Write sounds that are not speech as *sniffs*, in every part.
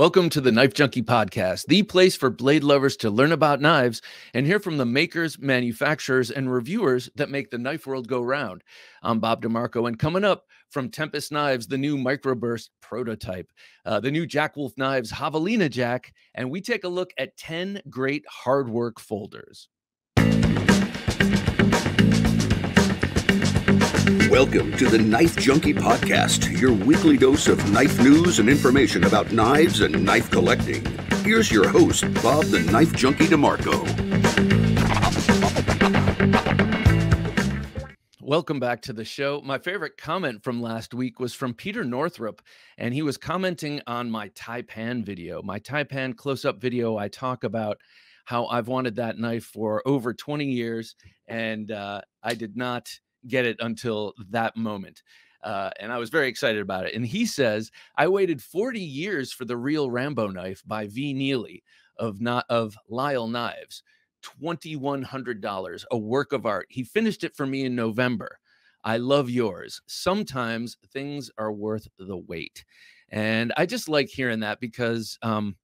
Welcome to the Knife Junkie Podcast, the place for blade lovers to learn about knives and hear from the makers, manufacturers, and reviewers that make the knife world go round. I'm Bob DeMarco, and coming up from Tempest Knives, the new Microburst prototype, uh, the new Jack Wolf Knives Javelina Jack, and we take a look at 10 great hard work folders. Welcome to the Knife Junkie Podcast, your weekly dose of knife news and information about knives and knife collecting. Here's your host, Bob the Knife Junkie DeMarco. Welcome back to the show. My favorite comment from last week was from Peter Northrup, and he was commenting on my Taipan video. My Taipan close up video, I talk about how I've wanted that knife for over 20 years, and uh, I did not get it until that moment. Uh, and I was very excited about it. And he says, I waited 40 years for the real Rambo knife by V. Neely of not of Lile Knives, $2,100, a work of art. He finished it for me in November. I love yours. Sometimes things are worth the wait. And I just like hearing that because um,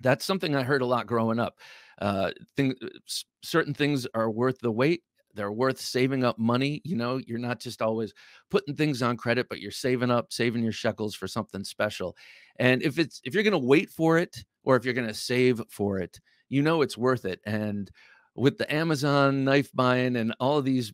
that's something I heard a lot growing up. Uh, thing, certain things are worth the wait they're worth saving up money. You know, you're not just always putting things on credit, but you're saving up, saving your shekels for something special. And if it's if you're going to wait for it or if you're going to save for it, you know it's worth it. And with the Amazon knife buying and all of these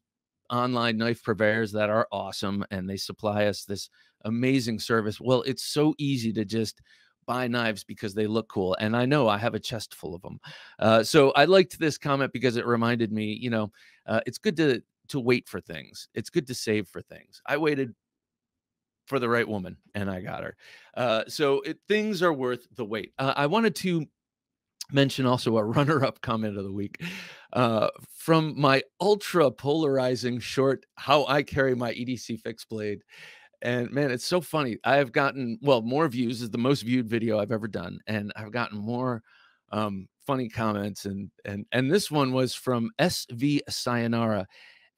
online knife purveyors that are awesome and they supply us this amazing service, well, it's so easy to just buy knives because they look cool. And I know I have a chest full of them. Uh, so I liked this comment because it reminded me, you know, uh, it's good to to wait for things. It's good to save for things. I waited for the right woman and I got her. Uh, so it, things are worth the wait. Uh, I wanted to mention also a *laughs* runner-up comment of the week uh, from my ultra polarizing short "How I Carry My EDC Fixed Blade." And man, it's so funny. I've gotten well more views is the most viewed video I've ever done, and I've gotten more um, funny comments. And and and this one was from SV Sayonara,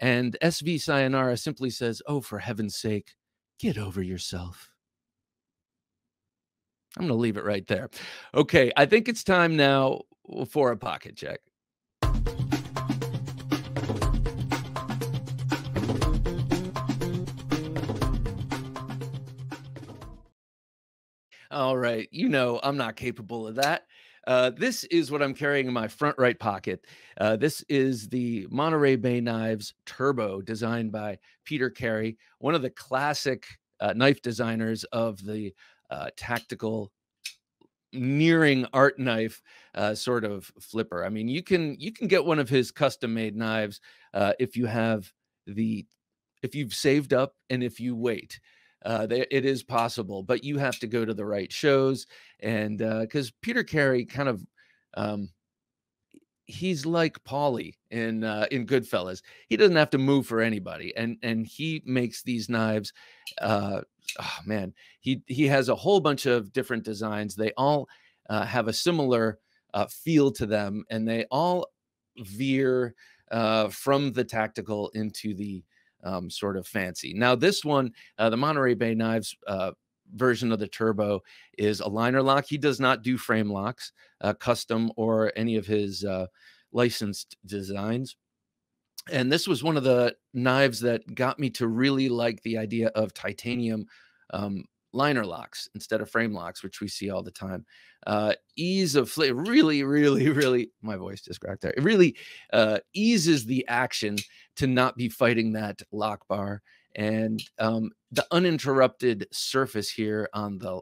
and SV Sayonara simply says, "Oh, for heaven's sake, get over yourself." I'm going to leave it right there. Okay, I think it's time now for a pocket check. All right. You know, I'm not capable of that. Uh, this is what I'm carrying in my front right pocket. Uh, this is the Monterey Bay Knives Turbo, designed by Peter Carey, one of the classic uh, knife designers of the uh, tactical nearing art knife uh, sort of flipper. I mean, you can you can get one of his custom made knives uh, if you have the if you've saved up and if you wait uh, they, it is possible, but you have to go to the right shows. And because uh, Peter Carey kind of, um, he's like Paulie in uh, in Goodfellas. He doesn't have to move for anybody, and and he makes these knives. Uh, oh man, he he has a whole bunch of different designs. They all uh, have a similar uh, feel to them, and they all veer uh, from the tactical into the um, sort of fancy. Now, this one, uh, the Monterey Bay Knives uh, version of the Turbo is a liner lock. He does not do frame locks, uh, custom, or any of his uh, licensed designs. And this was one of the knives that got me to really like the idea of titanium um, liner locks instead of frame locks, which we see all the time. Uh, ease of really, really, *laughs* really, my voice just cracked there. It really uh, eases the action to not be fighting that lock bar. And um, the uninterrupted surface here on the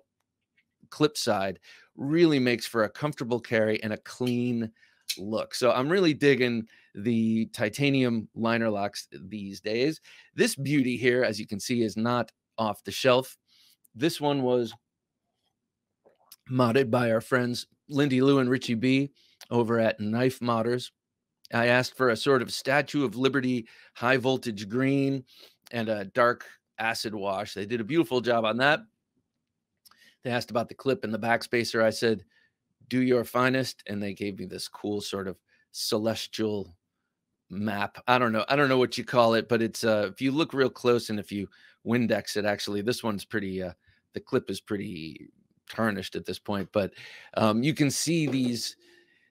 clip side really makes for a comfortable carry and a clean look. So I'm really digging the titanium liner locks these days. This beauty here, as you can see, is not off the shelf. This one was modded by our friends Lindy Lou and Richie B over at Knife Modders. I asked for a sort of Statue of Liberty high voltage green and a dark acid wash. They did a beautiful job on that. They asked about the clip and the backspacer. I said, do your finest. And they gave me this cool sort of celestial map. I don't know. I don't know what you call it, but it's uh if you look real close and if you Windex it actually, this one's pretty uh the clip is pretty tarnished at this point, but um, you can see these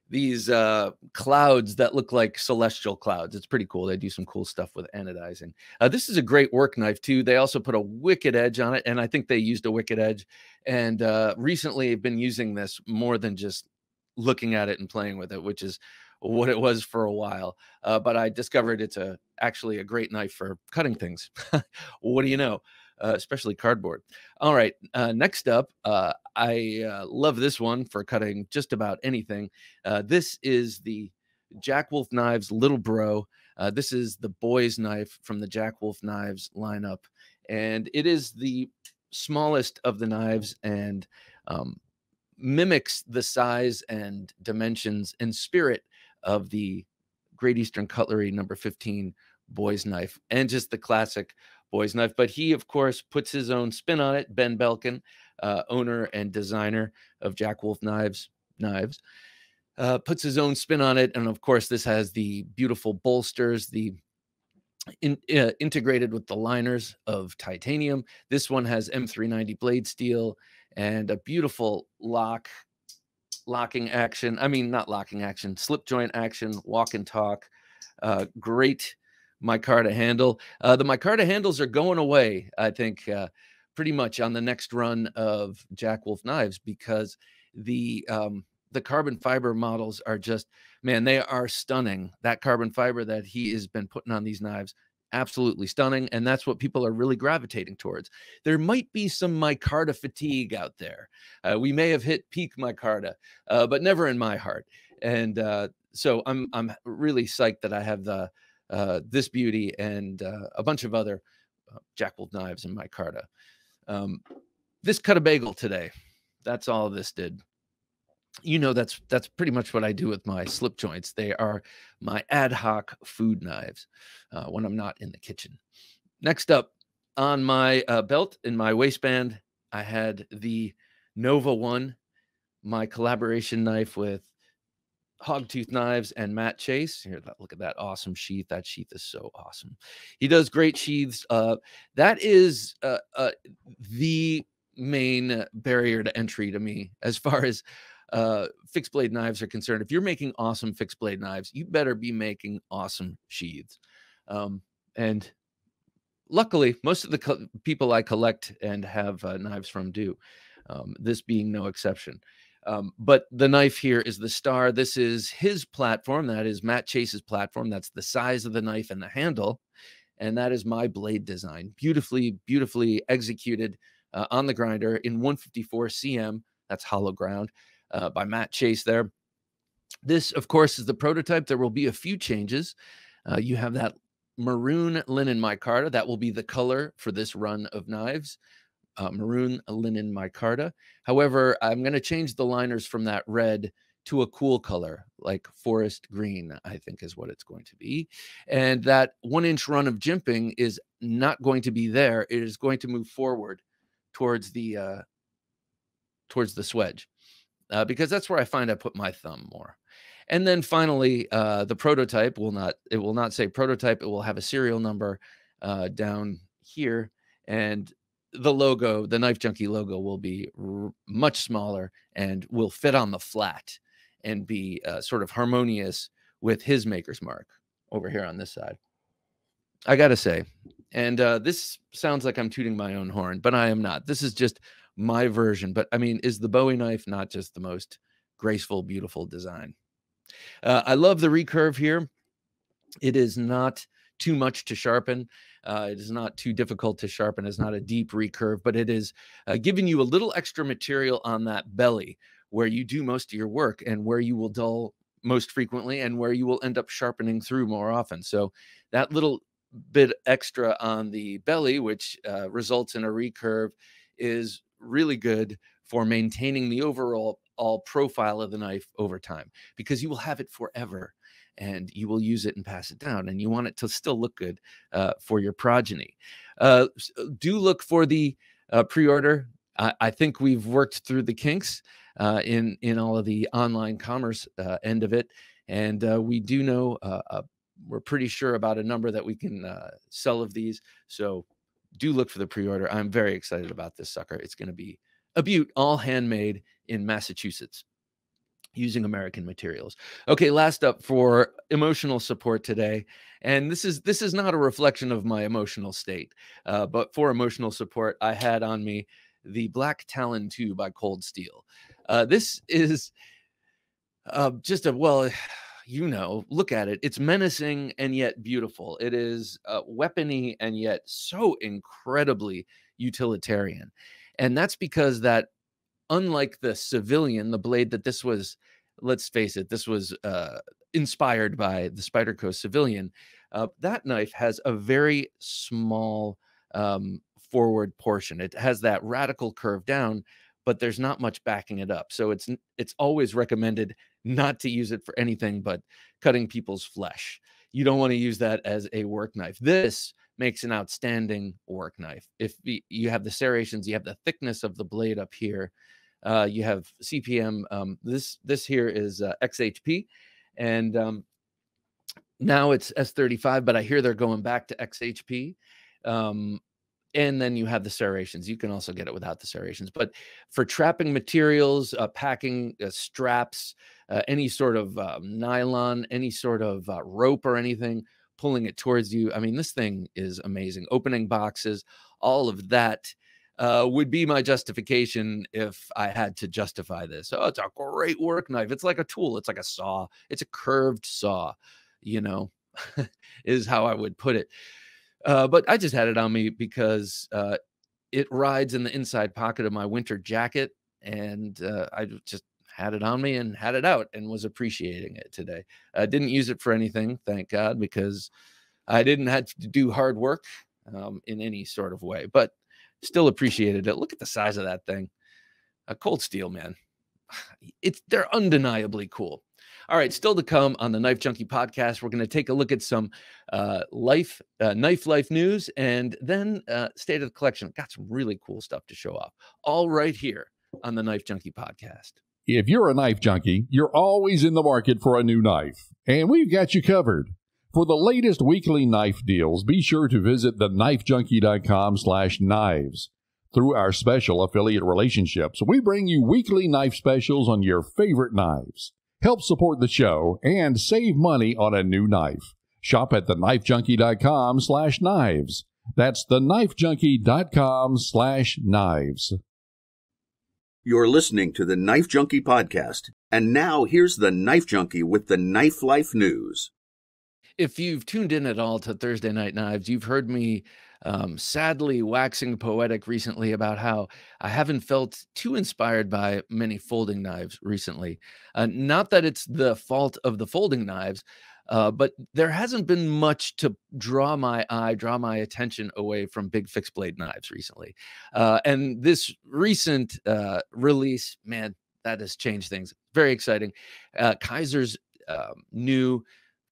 these uh, clouds that look like celestial clouds. It's pretty cool. They do some cool stuff with anodizing. Uh, this is a great work knife too. They also put a wicked edge on it, and I think they used a wicked edge. And uh, recently, I've been using this more than just looking at it and playing with it, which is what it was for a while. Uh, but I discovered it's a actually a great knife for cutting things. *laughs* what do you know? Uh, especially cardboard. All right, uh, next up, uh, I uh, love this one for cutting just about anything. Uh, this is the Jack Wolf Knives Little Bro. This is the boy's knife from the Jack Wolf Knives lineup, and it is the smallest of the knives and um, mimics the size and dimensions and spirit of the Great Eastern Cutlery number 15 boy's knife and just the classic boy's knife. But he, of course, puts his own spin on it. Ben Belkin, uh, owner and designer of Jack Wolf Knives, knives, uh, puts his own spin on it. And of course, this has the beautiful bolsters, the in, uh, integrated with the liners of titanium. This one has M390 blade steel and a beautiful lock locking action. I mean, not locking action, slip joint action, walk and talk. Uh, great micarta handle. Uh, the micarta handles are going away, I think, uh, pretty much on the next run of Jack Wolf knives because the um, the carbon fiber models are just man, they are stunning. That carbon fiber that he has been putting on these knives absolutely stunning and that's what people are really gravitating towards. There might be some micarta fatigue out there. Uh, we may have hit peak micarta uh, but never in my heart. And uh, so i'm i'm really psyched that i have the uh, this beauty and uh, a bunch of other uh, Jack knives in micarta. Um, this cut a bagel today. That's all this did you know that's that's pretty much what I do with my slip joints. They are my ad hoc food knives uh, when I'm not in the kitchen. Next up on my uh, belt in my waistband, I had the Nova One, my collaboration knife with Hogtooth Knives and Matt Chase. Here, look at that awesome sheath. That sheath is so awesome. He does great sheaths. Uh, that is uh, uh, the main barrier to entry to me as far as uh, fixed blade knives are concerned, if you're making awesome fixed blade knives, you better be making awesome sheaths. Um, and luckily, most of the people I collect and have uh, knives from do, um, this being no exception. Um, but the knife here is the star. This is his platform. That is Matt Chase's platform. That's the size of the knife and the handle. And that is my blade design. Beautifully, beautifully executed uh, on the grinder in 154 CM. That's hollow ground uh, by Matt Chase there. This, of course, is the prototype. There will be a few changes. Uh, you have that maroon linen micarta. That will be the color for this run of knives. Uh, maroon linen micarta. However, I'm going to change the liners from that red to a cool color, like forest green, I think is what it's going to be. And that one inch run of jimping is not going to be there. It is going to move forward towards the uh, towards the swedge uh, because that's where I find I put my thumb more. And then finally, uh, the prototype will not, it will not say prototype. It will have a serial number uh, down here. And the logo, the Knife Junkie logo will be much smaller and will fit on the flat and be uh, sort of harmonious with his maker's mark over here on this side. I got to say, and uh, this sounds like I'm tooting my own horn, but I am not. This is just my version. But I mean, is the Bowie knife not just the most graceful, beautiful design? Uh, I love the recurve here. It is not too much to sharpen. Uh, it is not too difficult to sharpen. It's not a deep recurve, but it is uh, giving you a little extra material on that belly where you do most of your work and where you will dull most frequently and where you will end up sharpening through more often. So that little bit extra on the belly, which uh, results in a recurve, is really good for maintaining the overall all profile of the knife over time because you will have it forever and you will use it and pass it down and you want it to still look good uh, for your progeny. Uh, uh do look for the uh, pre-order. I, I, think we've worked through the kinks uh, in in all of the online commerce uh, end of it and we do know we're pretty sure about a number that we can sell of these so do look for the pre-order. I'm very excited about this sucker. It's going to be a butte, all handmade in Massachusetts using American materials. Okay, last up for emotional support today, and this is this is not a reflection of my emotional state, uh, but for emotional support, I had on me the Black Talon 2 by Cold Steel. Uh, this is uh, just a well, you know, look at it. It's menacing and yet beautiful. It is uh, weapony and yet so incredibly utilitarian, and that's because that unlike the civilian, the blade that this was, let's face it, this was uh, inspired by the Spider Spyderco civilian. Uh, that knife has a very small um, forward portion. It has that radical curve down, but there's not much backing it up. So it's it's always recommended not to use it for anything but cutting people's flesh. You don't want to use that as a work knife. This makes an outstanding work knife. If you have the serrations, you have the thickness of the blade up here, uh, you have CPM. Um, this this here is uh, XHP, and um, now it's S35. But I hear they're going back to XHP. Um, and then you have the serrations. You can also get it without the serrations. But for trapping materials, uh, packing uh, straps, uh, any sort of um, nylon, any sort of uh, rope or anything, pulling it towards you. I mean, this thing is amazing. Opening boxes, all of that uh, would be my justification if I had to justify this. Oh, it's a great work knife. It's like a tool. It's like a saw. It's a curved saw, you know, *laughs* is how I would put it. Uh, but I just had it on me because uh, it rides in the inside pocket of my winter jacket, and uh, I just had it on me and had it out and was appreciating it today. I didn't use it for anything, thank God, because I didn't have to do hard work um, in any sort of way. But Still appreciated it. Look at the size of that thing. A cold steel, man. *sighs* It's they're undeniably cool. All right, still to come on the Knife Junkie podcast, we're going to take a look at some uh, life, uh, knife life news, and then uh, state of the collection. Got some really cool stuff to show off, all right here on the Knife Junkie podcast. If you're a knife junkie, you're always in the market for a new knife, and we've got you covered. For the latest weekly knife deals, be sure to visit theknifejunkie.com slash knives. Through our special affiliate relationships, we bring you weekly knife specials on your favorite knives. Help support the show and save money on a new knife. Shop at theknifejunkie.com slash knives. That's theknifejunkie.com slash knives. You're listening to the Knife Junkie podcast. And now here's the Knife Junkie with the Knife Life News if you've tuned in at all to Thursday Night Knives, you've heard me um, sadly waxing poetic recently about how I haven't felt too inspired by many folding knives recently. Uh, not that it's the fault of the folding knives, uh, but there hasn't been much to draw my eye, draw my attention away from big fixed blade knives recently. Uh, and this recent uh, release, man, that has changed things. Very exciting. Uh, Kizer's um, new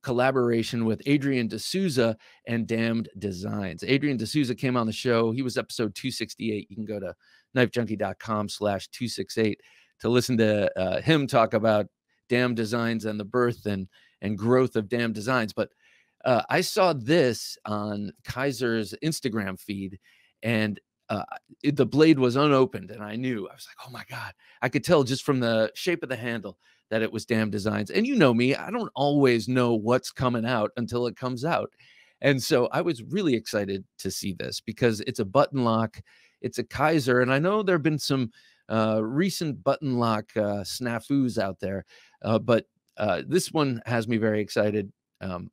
collaboration with Adrian D'Souza and Damned Designs. Adrian D'Souza came on the show. He was episode 268. You can go to knifejunkie.com slash 268 to listen to uh, him talk about Damned Designs and the birth and, and growth of Damned Designs. But uh, I saw this on Kizer's Instagram feed and uh, it, the blade was unopened and I knew I was like, oh my God, I could tell just from the shape of the handle that it was Damned Designs. And you know me, I don't always know what's coming out until it comes out. And so I was really excited to see this because it's a button lock, it's a Kizer. And I know there have been some uh, recent button lock uh, snafus out there, uh, but uh, this one has me very excited um,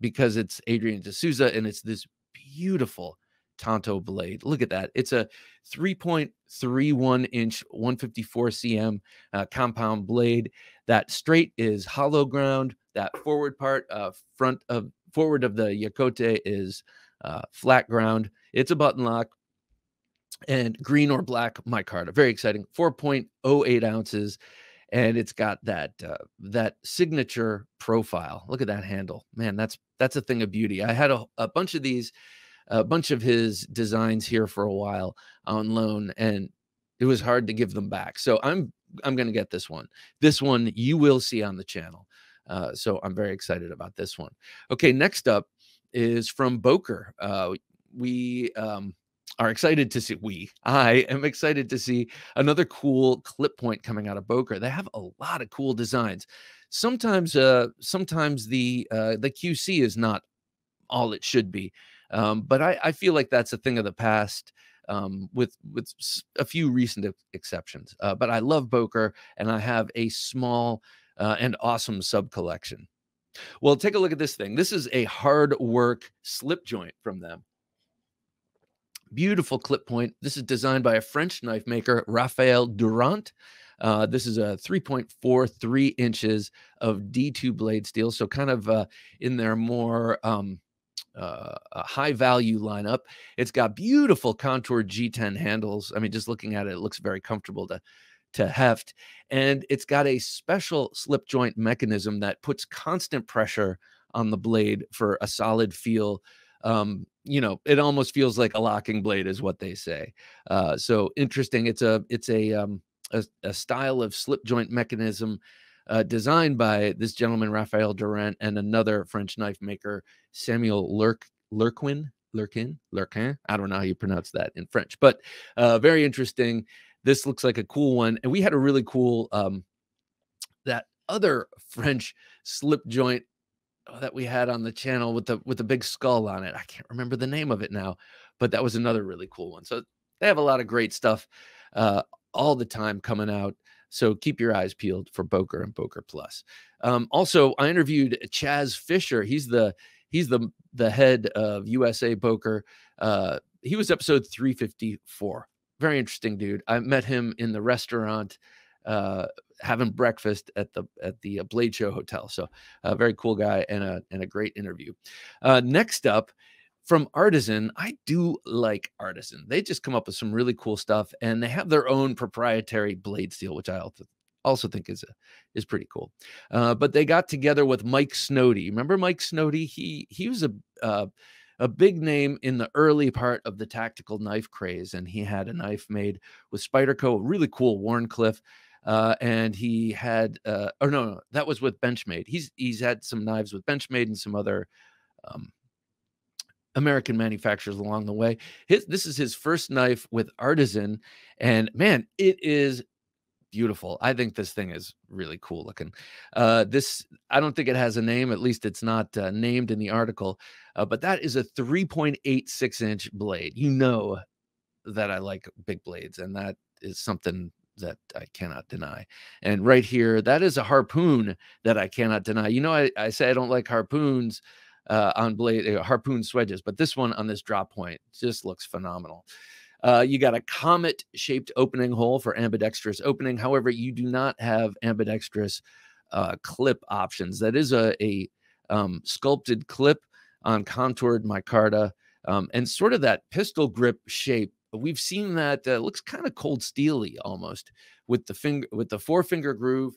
because it's Adrian D'Souza and it's this beautiful Tanto blade. Look at that. It's a 3.31 inch 154 cm uh, compound blade. That straight is hollow ground. That forward part, uh, front of forward of the Yokote is uh, flat ground. It's a button lock and green or black micarta. Very exciting. 4.08 ounces. And it's got that uh, that signature profile. Look at that handle, man. That's that's a thing of beauty. I had a, a bunch of these a bunch of his designs here for a while on loan and it was hard to give them back. So I'm I'm going to get this one. This one you will see on the channel. Uh, so I'm very excited about this one. Okay, next up is from Boker. Uh, we um, are excited to see we i am excited to see another cool clip point coming out of Boker. They have a lot of cool designs. Sometimes uh sometimes the uh the QC is not all it should be. Um, but I, I feel like that's a thing of the past um, with with a few recent exceptions. Uh, but I love Boker, and I have a small uh, and awesome sub collection. Well, take a look at this thing. This is a hard work slip joint from them. Beautiful clip point. This is designed by a French knife maker, Raphael Durant. Uh, this is a 3.43 inches of D2 blade steel. So, kind of uh, in their more um, uh, high value lineup. It's got beautiful contoured G10 handles. I mean, just looking at it, it looks very comfortable to to heft. And it's got a special slip joint mechanism that puts constant pressure on the blade for a solid feel. Um, you know, it almost feels like a locking blade, is what they say. Uh, so interesting. It's a it's a, um, a, a style of slip joint mechanism uh, designed by this gentleman Raphael Durant and another French knife maker Samuel Lurk Lurquin Lurkin Lurkin. I don't know how you pronounce that in French, but uh, very interesting. This looks like a cool one, and we had a really cool um, that other French slip joint uh, that we had on the channel with the with the big skull on it. I can't remember the name of it now, but that was another really cool one. So they have a lot of great stuff uh, all the time coming out. So keep your eyes peeled for Boker and Boker Plus. Um, also, I interviewed Chaz Fisher. He's the he's the the head of USA Boker. Uh, he was episode 354. Very interesting dude. I met him in the restaurant uh, having breakfast at the at the uh, Blade Show Hotel. So, a very cool guy and a and a great interview. Uh, next up, from Artisan, I do like Artisan. They just come up with some really cool stuff, and they have their own proprietary blade steel, which I also think is a, is pretty cool. Uh, but they got together with Mike Snody. Remember Mike Snody? He he was a uh, a big name in the early part of the tactical knife craze, and he had a knife made with Spyderco, really cool Wharncliffe. Uh, and he had, uh, or no, no, that was with Benchmade. He's he's had some knives with Benchmade and some other um, American manufacturers along the way. His, this is his first knife with Artisan, and man, it is beautiful. I think this thing is really cool looking. Uh, this, I don't think it has a name. At least it's not uh, named in the article. Uh, but that is a 3.86 inch blade. You know that I like big blades, and that is something that I cannot deny. And right here, that is a harpoon that I cannot deny. You know, I, I say I don't like harpoons uh, on blade uh, harpoon swedges, but this one on this drop point just looks phenomenal. Uh, you got a comet shaped opening hole for ambidextrous opening. However, you do not have ambidextrous uh, clip options. That is a, a um, sculpted clip on contoured micarta um, and sort of that pistol grip shape. We've seen that uh, looks kind of cold steely almost with the finger with the forefinger groove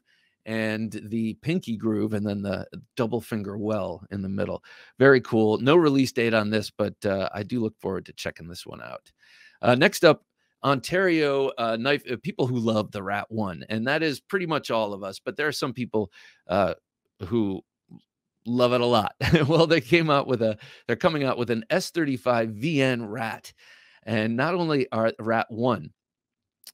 and the pinky groove and then the double finger well in the middle. Very cool. No release date on this, but uh, I do look forward to checking this one out. Uh, next up, Ontario uh, knife uh, people who love the Rat One, and that is pretty much all of us. But there are some people uh, who love it a lot. *laughs* well, they came out with a they're coming out with an S35 VN Rat, and not only are Rat One,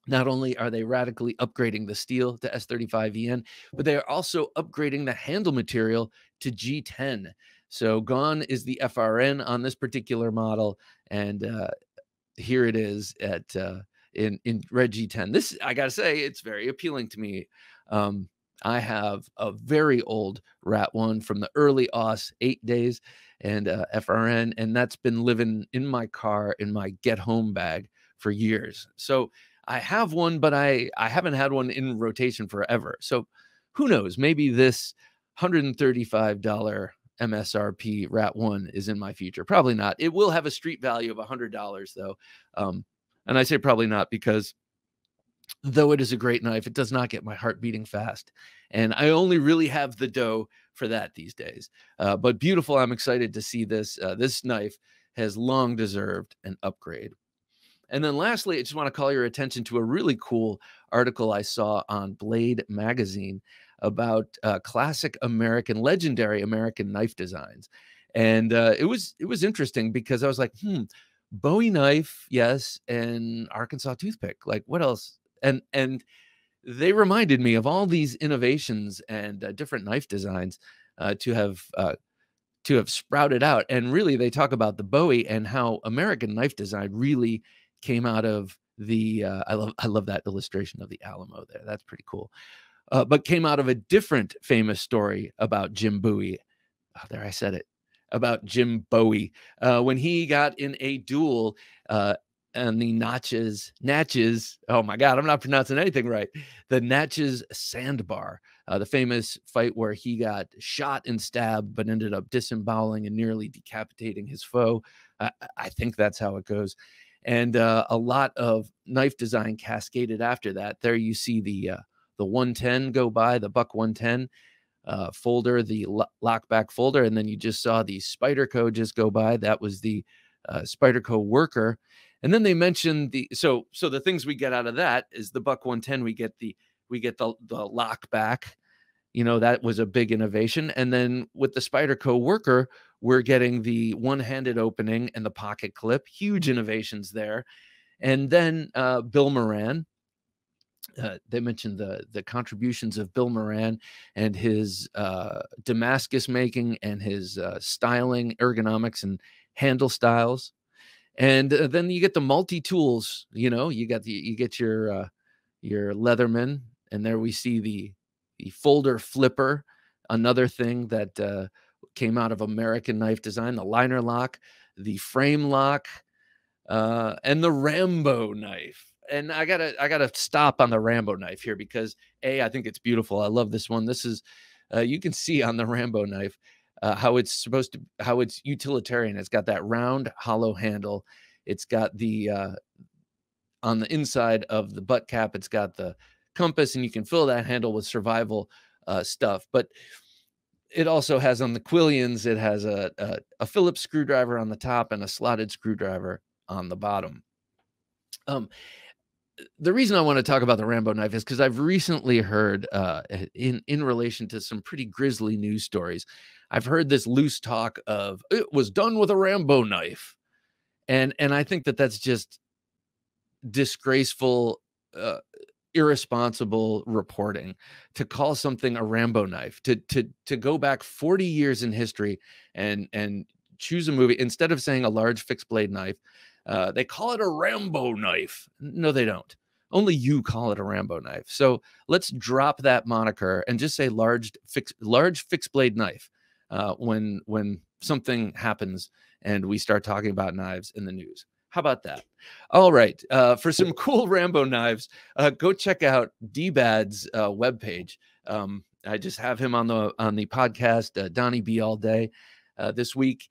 not only are they radically upgrading the steel to S35VN, but they are also upgrading the handle material to G10. So gone is the FRN on this particular model, and uh, here it is at uh, in in red G10. This I gotta say, it's very appealing to me. Um, I have a very old Rat one from the early AUS eight days and uh, FRN, and that's been living in my car in my get home bag for years. So I have one, but I I haven't had one in rotation forever. So who knows? Maybe this $135 MSRP Rat One is in my future. Probably not. It will have a street value of $100 though. Um, and I say probably not because though it is a great knife, it does not get my heart beating fast. And I only really have the dough for that these days. Uh, but beautiful. I'm excited to see this. Uh, this knife has long deserved an upgrade. And then lastly, I just want to call your attention to a really cool article I saw on Blade Magazine about uh, classic American, legendary American knife designs. And uh, it was it was interesting because I was like, hmm, Bowie knife, yes, and Arkansas toothpick. Like what else? And and they reminded me of all these innovations and uh, different knife designs uh, to have uh, to have sprouted out. And really, they talk about the Bowie and how American knife design really came out of the. Uh, I love I love that illustration of the Alamo there. That's pretty cool. Uh, but came out of a different famous story about Jim Bowie. Oh, there, I said it about Jim Bowie uh, when he got in a duel uh, and the Natchez Natchez. Oh my God, I'm not pronouncing anything right. The Natchez Sandbar, uh, the famous fight where he got shot and stabbed, but ended up disemboweling and nearly decapitating his foe. I think that's how it goes. And uh, a lot of knife design cascaded after that. There you see the uh, the 110 go by, the Buck 110 uh, folder, the lockback folder, and then you just saw the Spyderco just go by. That was the uh, Spyderco worker. And then they mentioned the so so the things we get out of that is the Buck 110. We get the we get the the lockback. You know that was a big innovation. And then with the Spyderco worker, we're getting the one-handed opening and the pocket clip. Huge innovations there. And then uh, Bill Moran, uh, they mentioned the the contributions of Bill Moran and his uh, Damascus making and his uh, styling, ergonomics, and handle styles. And uh, then you get the multi tools. You know, you got the you get your uh, your Leatherman, and there we see the the folder flipper, another thing that uh, came out of American knife design, the liner lock, the frame lock, and the Rambo knife and I gotta I gotta stop on the Rambo knife here because a I think it's beautiful. I love this one. This is uh, you can see on the Rambo knife uh, how it's supposed to how it's utilitarian. It's got that round hollow handle. It's got the uh, on the inside of the butt cap. It's got the compass, and you can fill that handle with survival uh, stuff. But it also has on the Quillions. It has a, a a Phillips screwdriver on the top and a slotted screwdriver on the bottom. Um, the reason I want to talk about the Rambo knife is because I've recently heard, uh, in in relation to some pretty grisly news stories, I've heard this loose talk of it was done with a Rambo knife, and and I think that that's just disgraceful, uh, irresponsible reporting to call something a Rambo knife to to to go back forty years in history and and choose a movie instead of saying a large fixed blade knife uh, they call it a Rambo knife. No, they don't. Only you call it a Rambo knife. So let's drop that moniker and just say large, fix, large fixed blade knife uh, when when something happens and we start talking about knives in the news. How about that? All right. Uh, for some *laughs* cool Rambo knives, uh, go check out D-Bad's uh, webpage. Um, I just have him on the on the podcast, uh, Donnie B all day uh, this week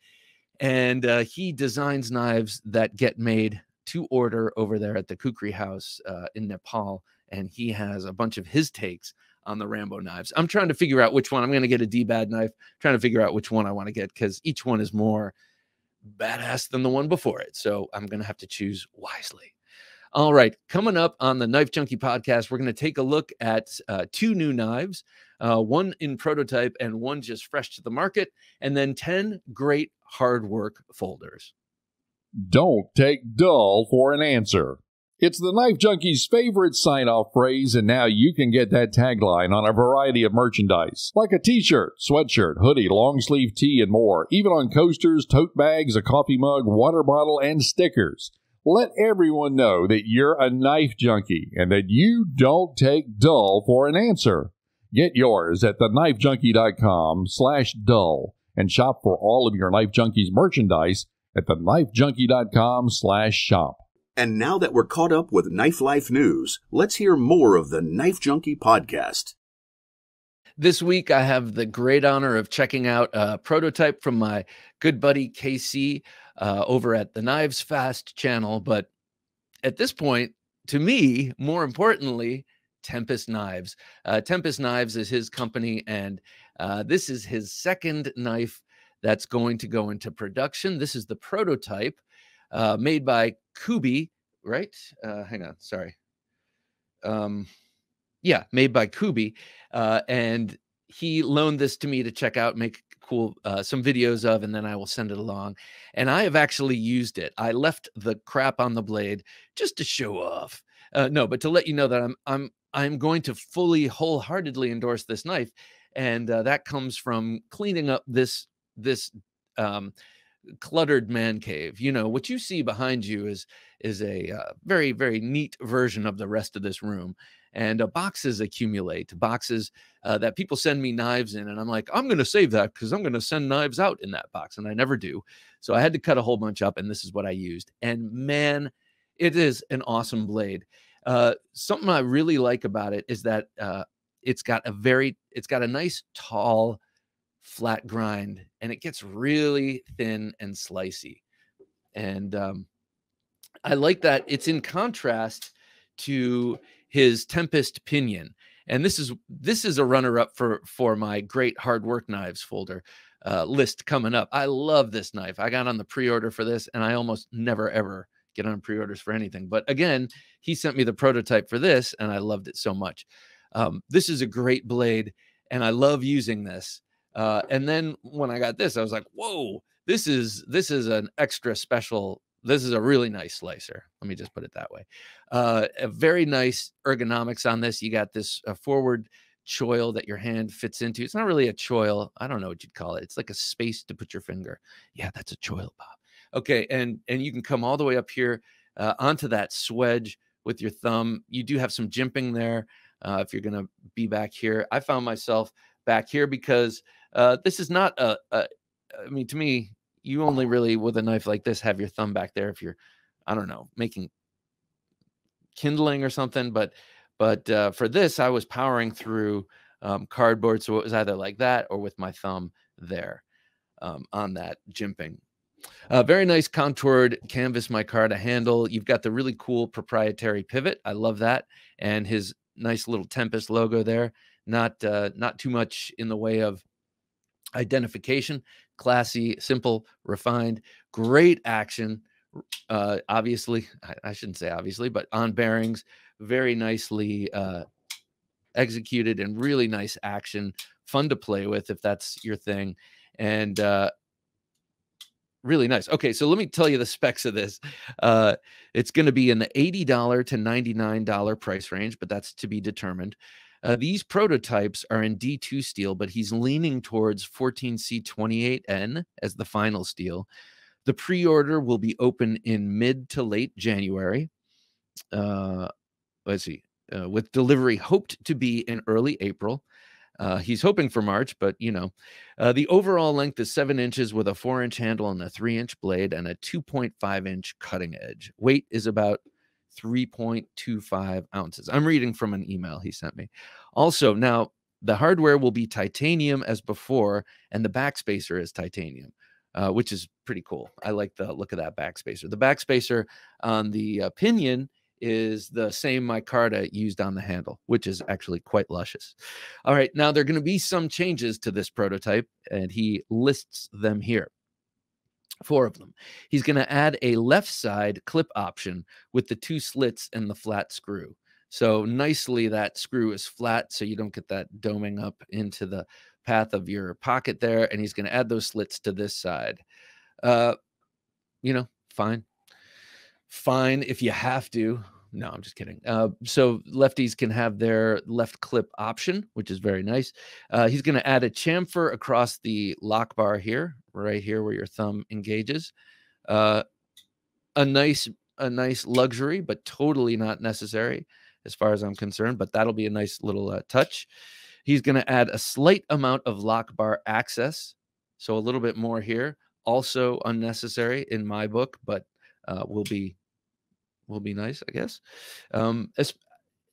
and uh, he designs knives that get made to order over there at the Kukri House uh, in Nepal, and he has a bunch of his takes on the Rambo knives. I'm trying to figure out which one I'm going to get a D-Bad knife. Trying to figure out which one I want to get because each one is more badass than the one before it. So I'm going to have to choose wisely. All right, coming up on the Knife Junkie podcast, we're going to take a look at uh, two new knives, uh, one in prototype and one just fresh to the market, and then 10 great hard work folders. Don't take dull for an answer. It's the Knife Junkie's favorite sign off phrase, and now you can get that tagline on a variety of merchandise, like a t shirt, sweatshirt, hoodie, long sleeve tee, and more, even on coasters, tote bags, a coffee mug, water bottle, and stickers. Let everyone know that you're a knife junkie and that you don't take dull for an answer. Get yours at theknifejunkie.com slash dull and shop for all of your Knife Junkies merchandise at theknifejunkie.com slash shop. And now that we're caught up with Knife Life news, let's hear more of the Knife Junkie podcast. This week, I have the great honor of checking out a prototype from my good buddy KC uh, over at the Knives Fast channel. But at this point, to me, more importantly, Tempest Knives. Uh, Tempest Knives is his company, and uh, this is his second knife that's going to go into production. This is the prototype uh, made by Kubey, right? Uh, hang on, sorry. Um, yeah, made by Kubey, uh, and he loaned this to me to check out, make cool uh, some videos of, and then I will send it along. And I have actually used it. I left the crap on the blade just to show off. Uh, no, but to let you know that I'm I'm I'm going to fully wholeheartedly endorse this knife, and uh, that comes from cleaning up this this um, cluttered man cave. You know what you see behind you is is a uh, very very neat version of the rest of this room and uh, boxes accumulate boxes uh, that people send me knives in and i'm like i'm going to save that because i'm going to send knives out in that box and i never do so i had to cut a whole bunch up and this is what i used and man it is an awesome blade uh, something i really like about it is that uh, it's got a very it's got a nice tall flat grind and it gets really thin and slicey and um, i like that it's in contrast to his Tempest Pinion. And this is this is a runner up for for my great hard work knives folder uh, list coming up. I love this knife. I got on the pre-order for this, and I almost never ever get on pre-orders for anything. But again, he sent me the prototype for this, and I loved it so much. Um, this is a great blade, and I love using this. Uh, and then when I got this, I was like, "Whoa, this is this is an extra special this is a really nice slicer. Let me just put it that way. Uh, a very nice ergonomics on this. You got this uh, forward choil that your hand fits into. It's not really a choil. I don't know what you'd call it. It's like a space to put your finger. Yeah, that's a choil, Bob. Okay, and and you can come all the way up here uh, onto that swedge with your thumb. You do have some jimping there uh, if you're going to be back here. I found myself back here because uh, this is not a, a. I mean, to me, you only really with a knife like this have your thumb back there if you're i don't know making kindling or something but but uh, for this i was powering through um, cardboard so it was either like that or with my thumb there um, on that jimping. Uh, very nice contoured canvas micarta handle. You've got the really cool proprietary pivot. I love that and his nice little tempest logo there. Not uh, not too much in the way of identification classy, simple, refined, great action. Uh, obviously, I, I, shouldn't say obviously, but on bearings, very nicely uh, executed and really nice action. Fun to play with if that's your thing. And uh, really nice. Okay, so let me tell you the specs of this. Uh, it's going to be in the $80 to $99 price range, but that's to be determined. Uh, these prototypes are in D2 steel, but he's leaning towards 14C28N as the final steel. The pre order will be open in mid to late January. Uh, let's see, uh, with delivery hoped to be in early April. Uh, he's hoping for March, but you know, uh, the overall length is seven inches with a four inch handle and a three inch blade and a 2.5 inch cutting edge. Weight is about 3.25 ounces. I'm reading from an email he sent me. Also, now the hardware will be titanium as before, and the backspacer is titanium, uh, which is pretty cool. I like the look of that backspacer. The backspacer on the uh, pinion is the same micarta used on the handle, which is actually quite luscious. All right, now there are going to be some changes to this prototype, and he lists them here four of them. He's going to add a left side clip option with the two slits and the flat screw. So nicely that screw is flat so you don't get that doming up into the path of your pocket there. And he's going to add those slits to this side. Uh, you know, fine. Fine if you have to. No, I'm just kidding. Uh, so lefties can have their left clip option, which is very nice. Uh, he's going to add a chamfer across the lock bar here, right here where your thumb engages. Uh, a nice, a nice luxury, but totally not necessary as far as I'm concerned. But that'll be a nice little uh, touch. He's going to add a slight amount of lock bar access, so a little bit more here. Also unnecessary in my book, but uh, will be will be nice, I guess. Um, as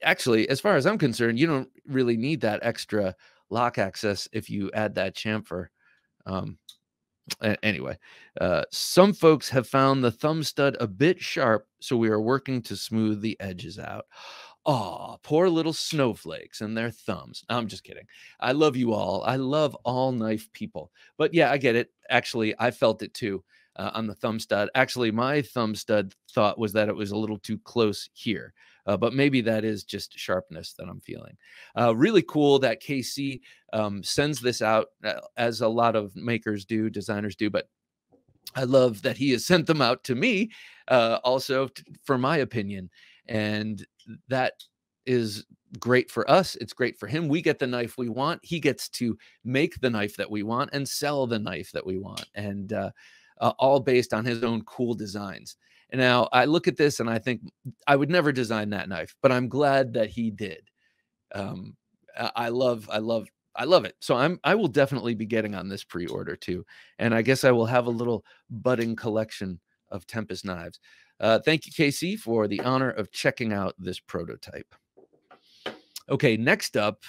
actually, as far as I'm concerned, you don't really need that extra lock access if you add that chamfer. Um, anyway, uh, some folks have found the thumb stud a bit sharp, so we are working to smooth the edges out. Oh, poor little snowflakes and their thumbs. I'm just kidding. I love you all. I love all knife people. But yeah, I get it. Actually, I felt it too uh, on the thumb stud. Actually, my thumb stud thought was that it was a little too close here. uh, but maybe that is just sharpness that I'm feeling. Uh, really cool that KC um, sends this out uh, as a lot of makers do, designers do, but I love that he has *laughs* sent them out to me uh, also t- for my opinion. And that is great for us. It's great for him. We get the knife we want. He gets to make the knife that we want and sell the knife that we want. And uh, uh, all based on his own cool designs. And now I look at this and I think I would never design that knife, but I'm glad that he did. Um, I love, I love, I love it. So I'm, I will definitely be getting on this pre-order too. And I guess I will have a little budding collection of Tempest knives. Uh, thank you, KC, for the honor of checking out this prototype. Okay, next up,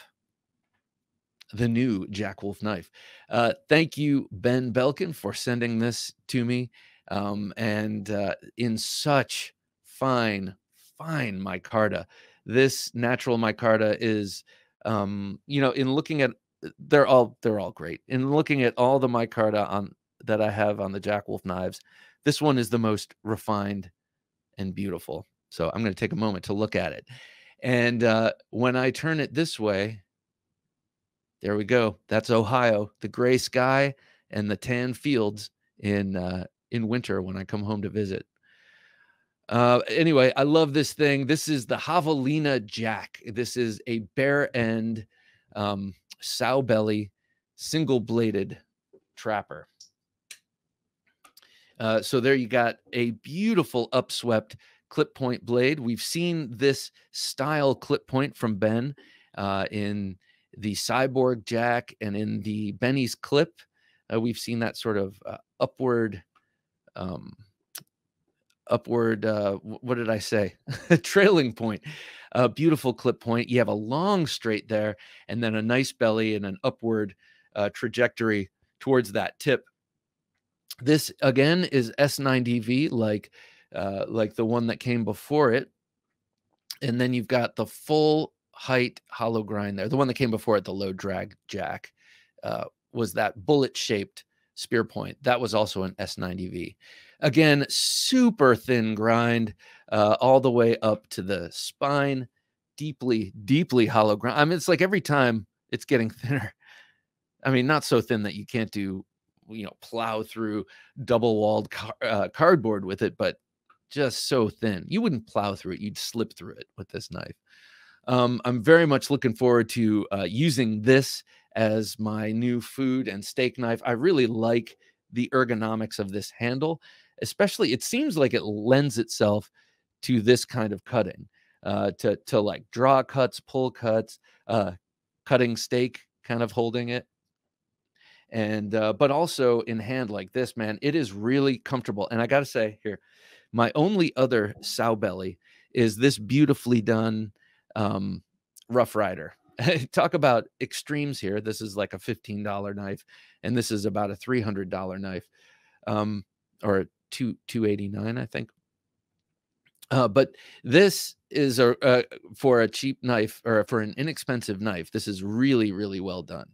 the new Jack Wolf knife. Uh, thank you, Ben Belkin, for sending this to me. Um, and uh, in such fine, fine micarta. This natural micarta is, um, you know, in looking at, they're all they're all great. In looking at all the micarta on that I have on the Jack Wolf knives, this one is the most refined and beautiful. So I'm going to take a moment to look at it. And uh, when I turn it this way, there we go. That's Ohio, the gray sky and the tan fields in uh, in winter when I come home to visit. Uh, anyway, I love this thing. This is the Javelina Jack. This is a bare end, um, sow belly, single bladed trapper. Uh, so there you got a beautiful upswept clip point blade. We've seen this style clip point from Ben uh, in the cyborg jack and in the Benny's clip, uh, we've seen that sort of uh, upward, um, upward. Uh, what did I say? *laughs* Trailing point. A beautiful clip point. You have a long straight there, and then a nice belly and an upward uh, trajectory towards that tip. This again is S90V, like uh, like the one that came before it, and then you've got the full height hollow grind there. The one that came before it, the low drag jack, uh, was that bullet shaped spear point. That was also an S90V. Again, super thin grind uh, all the way up to the spine. Deeply, deeply hollow grind. I mean, it's like every time it's getting *laughs* thinner. I mean, not so thin that you can't do, you know, plow through double walled car, uh, cardboard with it, but just so thin. You wouldn't plow through it, you'd slip through it with this knife. Um, I'm very much looking forward to uh, using this as my new food and steak knife. I really like the ergonomics of this handle, especially it seems like it lends itself to this kind of cutting, uh, to to like draw cuts, pull cuts, uh, cutting steak, kind of holding it. And uh, but also in hand like this, man, it is really comfortable. And I got to say here, my only other sow belly is this beautifully done um, Rough Rider. *laughs* Talk about extremes here. This is like a $15 knife, and this is about a $300 knife, um, or two 289 I think. Uh, but this is a for a cheap knife or for an inexpensive knife. This is really, really well done.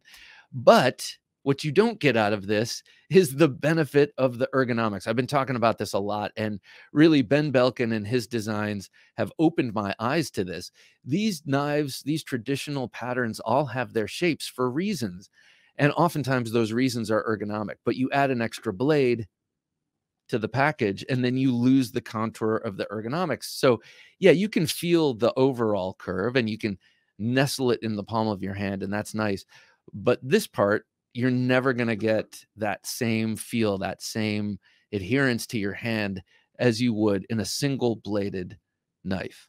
But what you don't get out of this is the benefit of the ergonomics. I've been talking about this a lot, and really, Ben Belkin and his designs have opened my eyes to this. These knives, these traditional patterns, all have their shapes for reasons. And oftentimes, those reasons are ergonomic, but you add an extra blade to the package and then you lose the contour of the ergonomics. So, yeah, you can feel the overall curve and you can nestle it in the palm of your hand, and that's nice. But this part, you're never going to get that same feel, that same adherence to your hand as you would in a single bladed knife,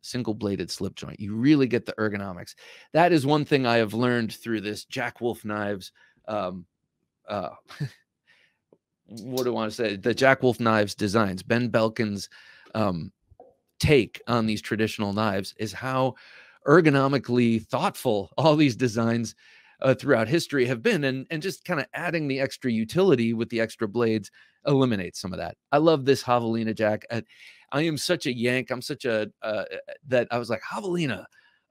single bladed slip joint. You really get the ergonomics. That is one thing I have learned through this Jack Wolf knives. Um, uh, *laughs* what do I want to say? The Jack Wolf knives designs, Ben Belkin's um, take on these traditional knives is how ergonomically thoughtful *laughs* all these designs uh, throughout history have been and and just kind of adding the extra utility with the extra blades eliminates some of that. I love this javelina jack I, I am such a yank i'm such a uh, uh that i was like javelina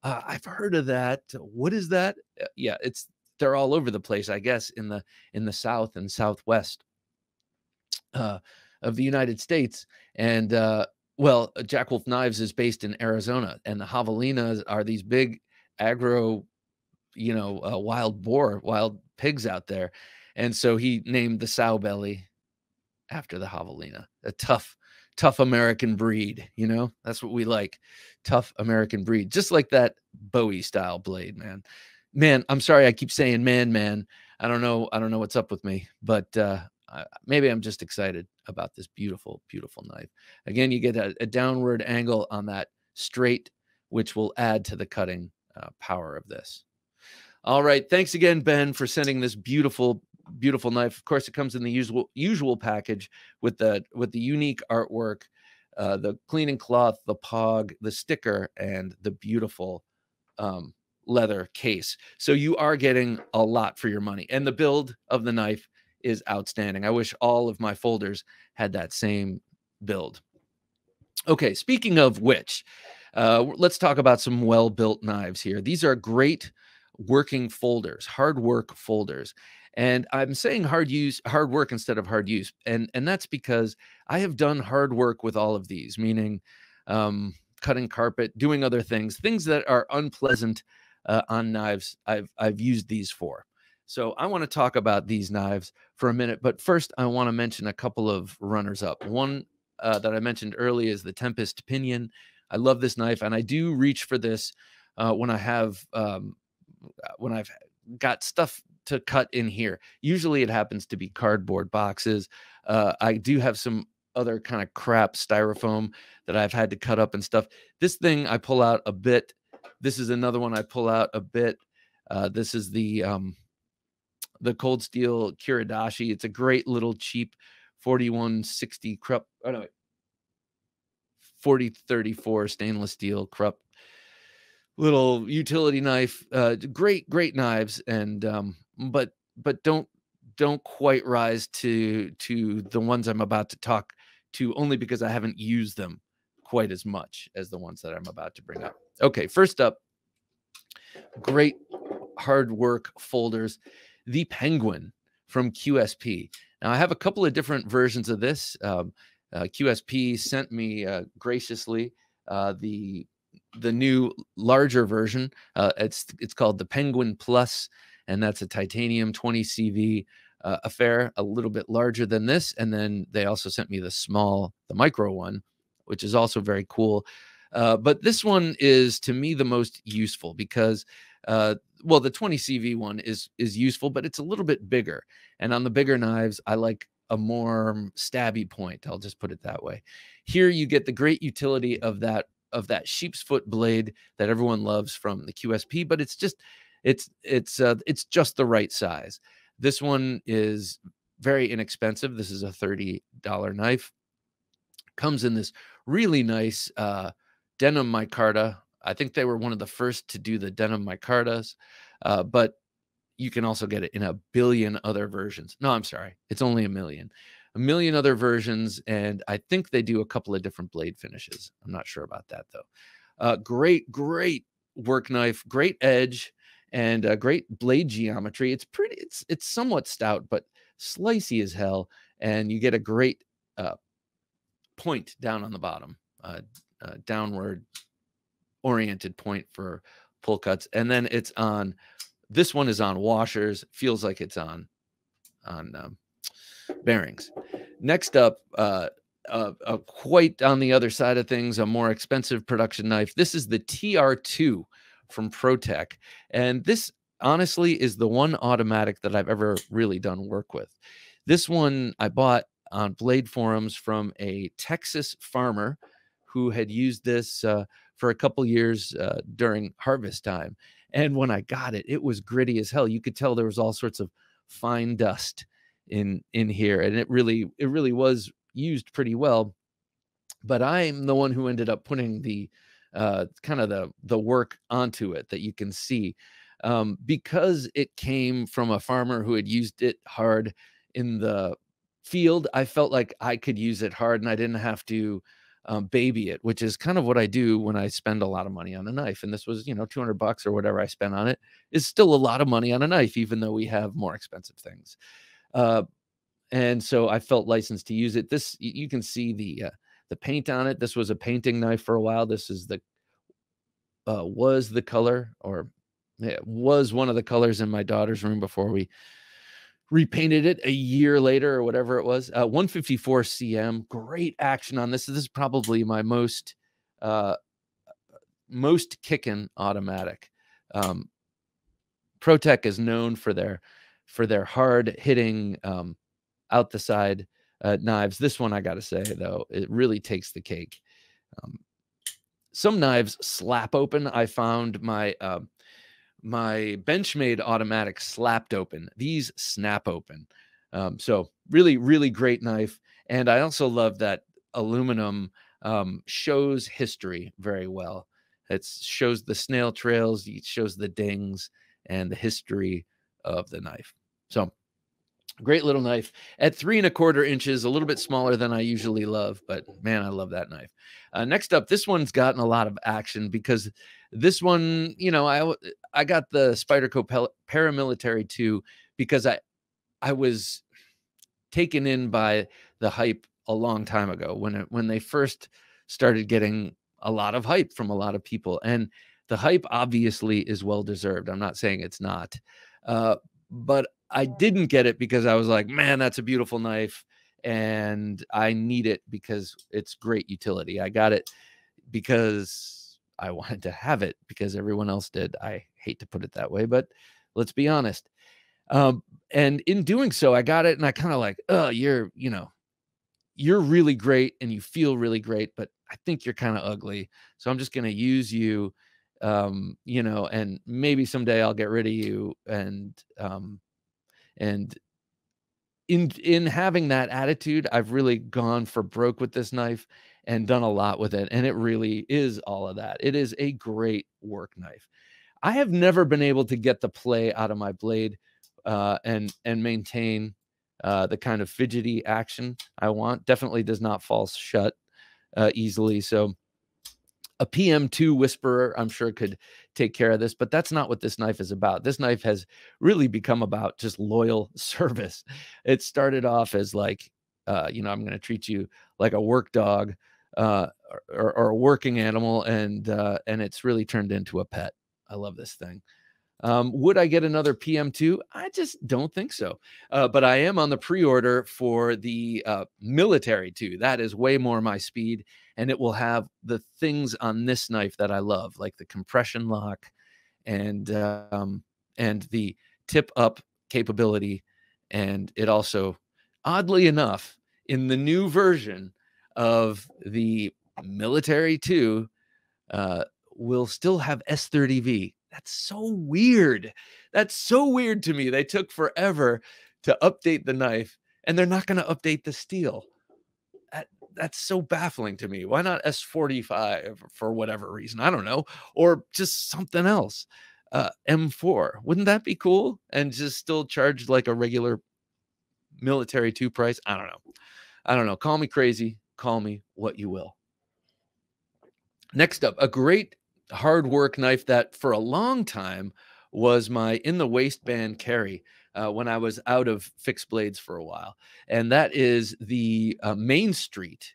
uh, i've heard of that what is that? Uh, yeah it's they're all over the place i guess in the in the south and southwest uh, of the united states and uh well, uh, Jack Wolf Knives is based in Arizona, and the javelinas are these big agro, you know, uh, wild boar, wild pigs out there, and so he named the sow belly after the javelina, a tough, tough American breed. You know, that's what we like, tough American breed, just like that Bowie style blade, man. Man, I'm sorry, I keep saying man, man. I don't know, I don't know what's up with me, but uh, maybe I'm just excited about this beautiful, beautiful knife. Again, you get a, a downward angle on that straight, which will add to the cutting uh, power of this. All right. Thanks again, Ben, for sending this beautiful, beautiful knife. Of course, it comes in the usual usual package with the with the unique artwork, uh, the cleaning cloth, the pog, the sticker, and the beautiful um, leather case. So you are getting a lot for your money. And the build of the knife is outstanding. I wish all of my folders had that same build. Okay, speaking of which, uh, let's talk about some well built knives here. These are great working folders, hard work folders. And I'm saying hard use, hard work instead of hard use. And, and that's because I have done hard work with all of these, meaning um, cutting carpet, doing other things, things that are unpleasant uh, on knives. I've, I've used these for. So I want to talk about these knives for a minute, but first I want to mention a couple of runners up. One uh, that I mentioned early is the Tempest Pinion. I love this knife, and I do reach for this uh, when I have um, when I've got stuff to cut in here. Usually it happens to be cardboard boxes. Uh, I do have some other kind of crap styrofoam that I've had to cut up and stuff. This thing I pull out a bit. This is another one I pull out a bit. Uh, this is the um, the cold steel Kiridashi. It's a great little cheap 4160 Krupp. Oh no, 4034 stainless steel Krupp little utility knife. Uh, great, great knives, and um, but but don't don't quite rise to to the ones I'm about to talk to only because I haven't used them quite as much as the ones that I'm about to bring up. Okay, first up, great hard work folders the Penguin from QSP. Now, I have a couple of different versions of this. Um, uh, QSP sent me uh, graciously uh, the the new larger version. Uh, it's it's called the Penguin Plus, and that's a titanium 20 CV uh, affair, a little bit larger than this. And then they also sent me the small, the micro one, which is also very cool. Uh, but this one is to me the most useful because uh, well, the 20 CV one is is useful, but it's a little bit bigger. And on the bigger knives, I like a more stabby point. I'll just put it that way. Here you get the great utility of that of that sheep's foot blade that everyone loves from the QSP, but it's just it's it's uh, it's just the right size. This one is very inexpensive. This is a $30 knife. Comes in this really nice uh, denim micarta I think they were one of the first to do the denim micartas, uh, but you can also get it in a billion other versions. No, I'm sorry, it's only a million, a million other versions, and I think they do a couple of different blade finishes. I'm not sure about that though. Uh, great, great work knife, great edge, and a great blade geometry. It's pretty. It's it's somewhat stout, but slicey as hell, and you get a great uh, point down on the bottom, uh, uh, downward oriented point for pull cuts. And then it's on, this one is on washers, feels like it's on, on um, bearings. Next up, uh, uh, uh, quite on the other side of things, a more expensive production knife. This is the TR2 from ProTech. And this honestly is the one automatic that I've ever really done work with. This one I bought on Blade Forums from a Texas farmer who had used this uh, for a couple years uh, during harvest time. And when I got it, it was gritty as hell. You could tell there was all sorts of fine dust in in here, and it really it really was used pretty well. But I'm the one who ended up putting the uh, kind of the the work onto it that you can see um, because it came from a farmer who had used it hard in the field. I felt like I could use it hard, and I didn't have to um, baby it, which is kind of what I do when I spend a lot of money on a knife. And this was, you know, 200 bucks or whatever I spent on it is still a lot of money on a knife, even though we have more expensive things. Uh, and so I felt licensed to use it. This you can see the uh, the paint on it. This was a painting knife for a while. This is the uh, was the color or it was one of the colors in my daughter's room before we repainted it a year later or whatever it was. Uh, 154 cm, great action on this. This is probably my most uh, most kicking automatic. Um, ProTech is known for their for their hard hitting um, out the side uh, knives. This one, I got to say though, it really takes the cake. Um, some knives slap open. I found my uh, my Benchmade automatic slapped open. These snap open. Um, so really, really great knife. And I also love that aluminum um, shows history very well. It shows the snail trails, it shows the dings and the history of the knife. So great little knife at three and a quarter inches, a little bit smaller than I usually love, but man, I love that knife. Uh, next up, this one's gotten a lot of action because this one, you know, I I got the Spyderco paramilitary 2 because I I was taken in by the hype a long time ago when it, when they first started getting a lot of hype from a lot of people and the hype obviously is well deserved. I'm not saying it's not. Uh, but I didn't get it because I was like, man, that's a beautiful knife and I need it because it's great utility. I got it because I *laughs* wanted to have it because everyone else did. I hate to put it that way, but let's be honest. Um, and in doing so, I got it and I kind of like, oh, you're, you know, you're really great and you feel really great, but I think you're kind of ugly. So I'm just going to use you, um, you know, and maybe someday I'll get rid of you and, um, and in in having that attitude i've really gone for broke with this knife and done a lot with it and it really is all of that. It is a great work knife. I have never been able to get the play out of my blade uh, and and maintain uh, the kind of fidgety action i want. Definitely does not fall shut uh, easily so a PM2 whisperer, I'm sure, could take care of this, but that's not what this knife is about. This knife has really become about just loyal *laughs* service. It started off as like, uh, you know, I'm going to treat you like a work dog uh, or, or, a working animal, and uh, and it's really turned into a pet. I love this thing. Um, would I get another PM2? I just don't think so. Uh, but I am on the pre order for the uh, military 2. That is way more my speed. And it will have the things on this knife that I love, like the compression lock and, um, and the tip up capability. And it also, oddly enough, in the new version of the military 2, uh, will still have S30V that's so weird. That's so weird to me. They took forever to update the knife and they're not going to update the steel. That, that's so baffling to me. Why not S45 for whatever reason? I don't know. Or just something else. Uh, M4. Wouldn't that be cool? And just still charge like a regular military two price? I don't know. I don't know. Call me crazy. Call me what you will. Next up, a great hard work knife that for a long time was my in the waistband carry uh, when I was out of fixed blades for a while. And that is the uh, Main Street,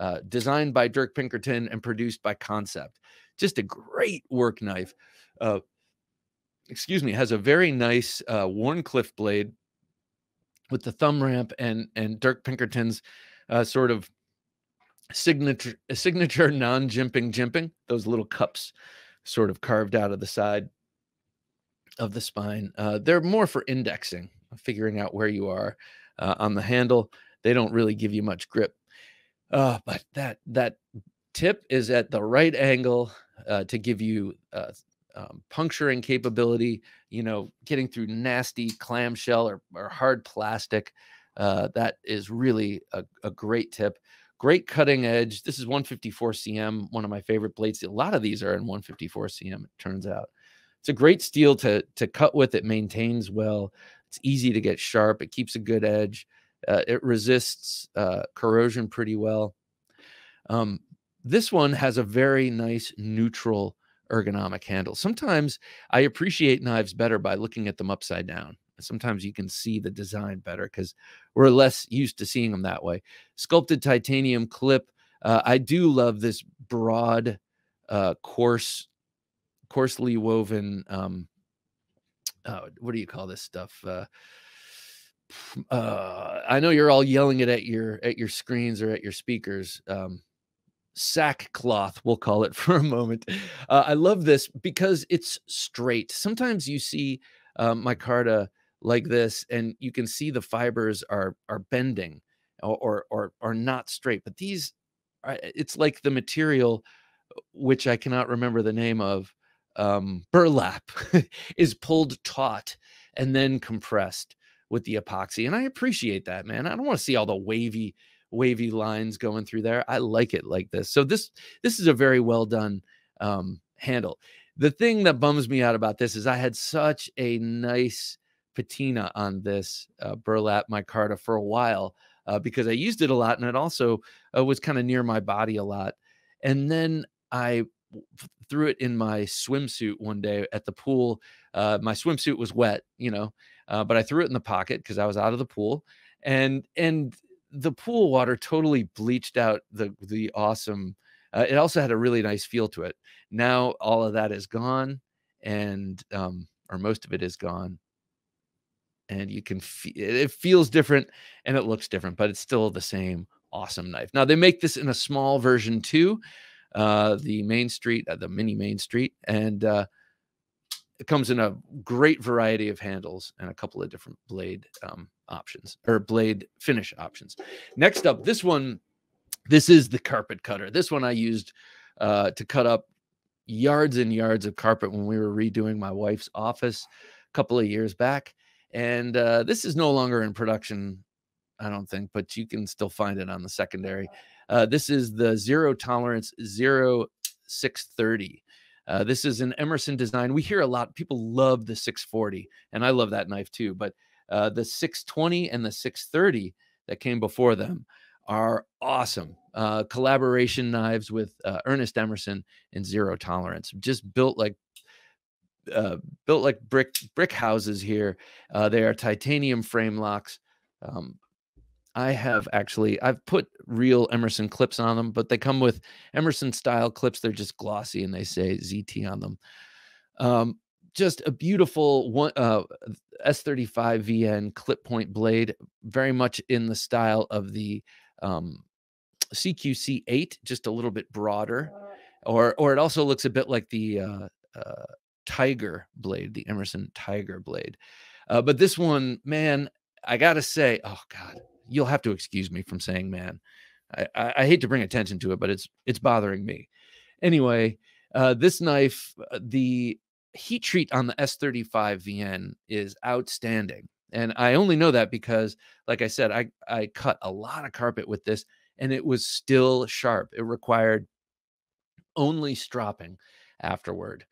uh, designed by Dirk Pinkerton and produced by Kansept. Just a great work knife. Uh, excuse me, has a very nice uh, Wharncliffe blade with the thumb ramp and and Dirk Pinkerton's uh, sort of signature *laughs* signature non-jimping jimping those little cups sort of carved out of the side of the spine uh, they're more for indexing figuring out where you are uh, on the handle. They don't really give you much grip. Uh, but that that tip is at the right angle uh, to give you uh, um, puncturing capability you know getting through nasty clamshell or, or hard plastic uh, that is really a, a great tip Great cutting edge. This is 154 cm, one of my favorite blades. A lot of these are in 154 cm, it turns out. It's a great steel to, to cut with. It maintains well. It's easy to get sharp. It keeps a good edge. Uh, it resists uh, corrosion pretty well. Um, this one has a very nice neutral ergonomic handle. Sometimes I appreciate knives better by looking at them upside down sometimes you can see the design better because we're less used to seeing them that way. Sculpted titanium clip, Uh, I do love this broad, uh, coarse, coarsely woven. Um, uh, what do you call this stuff? Uh, *sniffs* uh, I know you're all yelling it at your at your screens or at your speakers. Um, sackcloth, we'll call it *laughs* for a moment. Uh, I love this because it's straight. Sometimes you see um, micarta like this, and you can see the fibers are are bending or or or not straight. But these, are, it's like the material, which I cannot remember the name of, um, burlap, *laughs* is pulled taut and then compressed with the epoxy. And I appreciate that, man. I don't want to see all the wavy, wavy lines going through there. I like it like this. So this this is a very well done um, handle. The thing that bums me out about this is I had such a nice patina on this uh, burlap micarta for a while uh, because I used it a lot and it also uh, was kind of near my body a lot. And then I threw it in my swimsuit one day at the pool. Uh, my swimsuit was wet, you know, uh, but I threw it in the pocket because I was out of the pool, and and the pool water totally bleached out the the awesome. Uh, it also had a really nice feel to it. Now all of that is gone, and um, or most of it is gone, and you can feel it feels different and it looks different, but it's still the same awesome knife. Now they make this in a small version too, uh, the Main Street, uh, the mini Main Street, and uh, it comes in a great variety of handles and a couple of different blade um, options or blade finish options. Next up, this one, this is the carpet cutter. This one I used uh, to cut up yards and yards of carpet when we were redoing my wife's office a couple of years back. And uh, this is no longer in production, I don't think, but you can still find it on the secondary. Uh, this is the zero tolerance zero 630 uh, this is an Emerson design. We hear a lot. People love the 640, and I love that knife too. But uh, the 620 and the 630 that came before them are awesome. Uh, collaboration knives with uh, Ernest Emerson and Zero Tolerance, just built like uh, built like brick brick houses here. Uh, they are titanium frame locks. Um, I have actually I've put real Emerson clips on them, but they come with Emerson style clips. They're just glossy and they say ZT on them. Um, just a beautiful one uh, S35 VN clip point blade, very much in the style of the um, CQC 8, just a little bit broader. Or, or it also looks a bit like the uh, uh, Tiger blade, the Emerson Tiger blade. Uh, but this one, man, I gotta say, oh God, you'll have to excuse me from saying man. I, I, I hate to bring attention to it, but it's it's bothering me. Anyway, uh, this knife, uh, the heat treat on the S35 VN is outstanding. And I only know that because, like I said, I, I cut a lot of carpet with this and it was still sharp. It required only stropping afterward.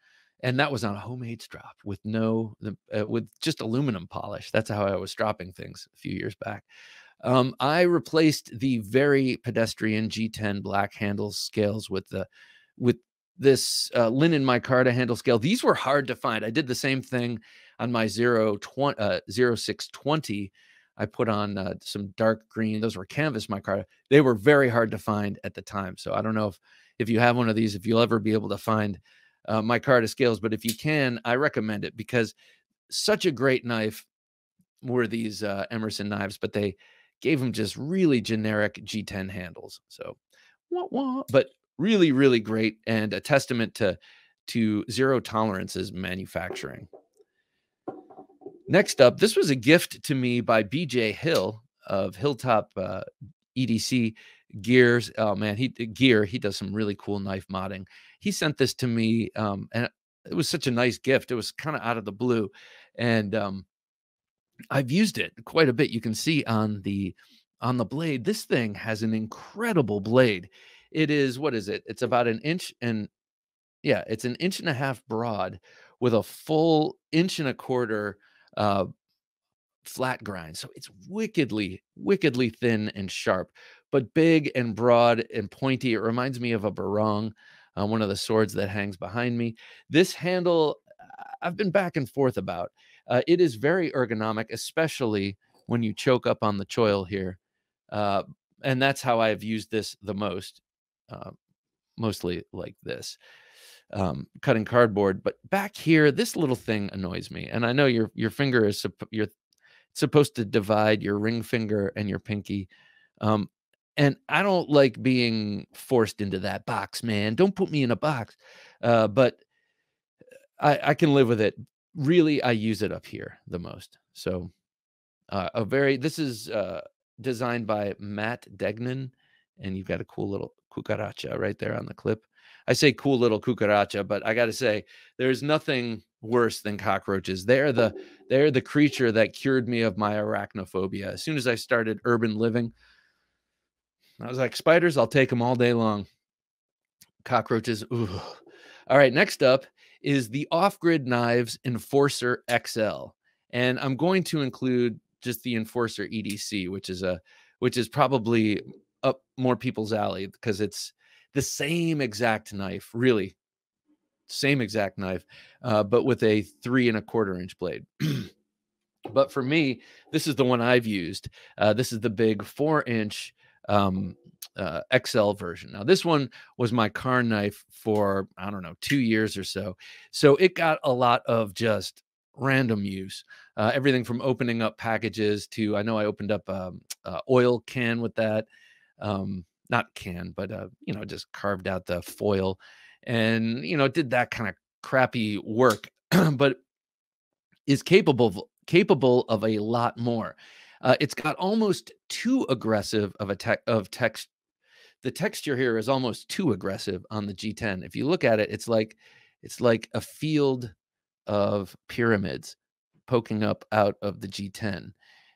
And that was on a homemade strop with no, uh, with just aluminum polish. That's how I was stropping things a few years back. Um, I replaced the very pedestrian G10 black handle scales with the with this uh, linen micarta handle scale. These were hard to find. I did the same thing on my 0, 20, uh, 0620. I put on uh, some dark green. Those were canvas micarta. They were very hard to find at the time. So I don't know if if you have one of these, if you'll ever be able to find uh, micarta scales. But if you can, I recommend it because such a great knife were these uh, Emerson knives, but they gave them just really generic G10 handles. So, wah, wah, but really, really great and a testament to to zero tolerances manufacturing. Next up, this was a gift to me by BJ Hill of Hilltop uh, EDC Gears. Oh man, he gear. He does some really cool knife modding. He sent this to me, um, and it was such a nice gift. It was kind of out of the blue, and um, I've used it quite a bit. You can see on the on the blade, this thing has an incredible blade. It is what is it? It's about an inch and yeah, it's an inch and a half broad with a full inch and a quarter uh, flat grind. So it's wickedly, wickedly thin and sharp, but big and broad and pointy. It reminds me of a barong, uh, one of the swords that hangs behind me. This handle, I've been back and forth about. Uh, it is very ergonomic, especially when you choke up on the choil here. Uh, and that's how I've used this the most. uh, mostly like this, um, cutting cardboard. But back here, this little thing annoys me. And I know your your finger is you're supposed to divide your ring finger and your pinky. Um, and I don't like being forced into that box, man. Don't put me in a box. Uh, but I, I can live with it. Really, I use it up here the most. So, uh, a very this is uh, designed by Matt Degnan, and you've got a cool little cucaracha right there on the clip. I say cool little cucaracha, but I got to say there's nothing worse than cockroaches. They're the they're the creature that cured me of my arachnophobia. As soon as I started urban living, I was like, spiders, I'll take them all day long. Cockroaches, ooh. All right, next up is the off-grid knives Enforcer XL. And I'm going to include just the Enforcer EDC, which is a which is probably up more people's alley because it's the same exact knife, really, same exact knife, uh, but with a three and a quarter inch blade. *clears throat* but for me, this is the one I've used. Uh, this is the big four inch um, uh, XL version. Now, this one was my car knife for, I don't know, two years or so. So it got a lot of just random use. Uh, everything from opening up packages to, I know I opened up um, a oil can with that. Um, not can, but, uh, you know, just carved out the foil and, you know, did that kind of crappy work, *clears throat* but is capable of, capable of a lot more. Uh, it's got almost too aggressive of a tech of text. The texture here is almost too aggressive on the G10. If you look at it, it's like it's like a field of pyramids poking up out of the G10,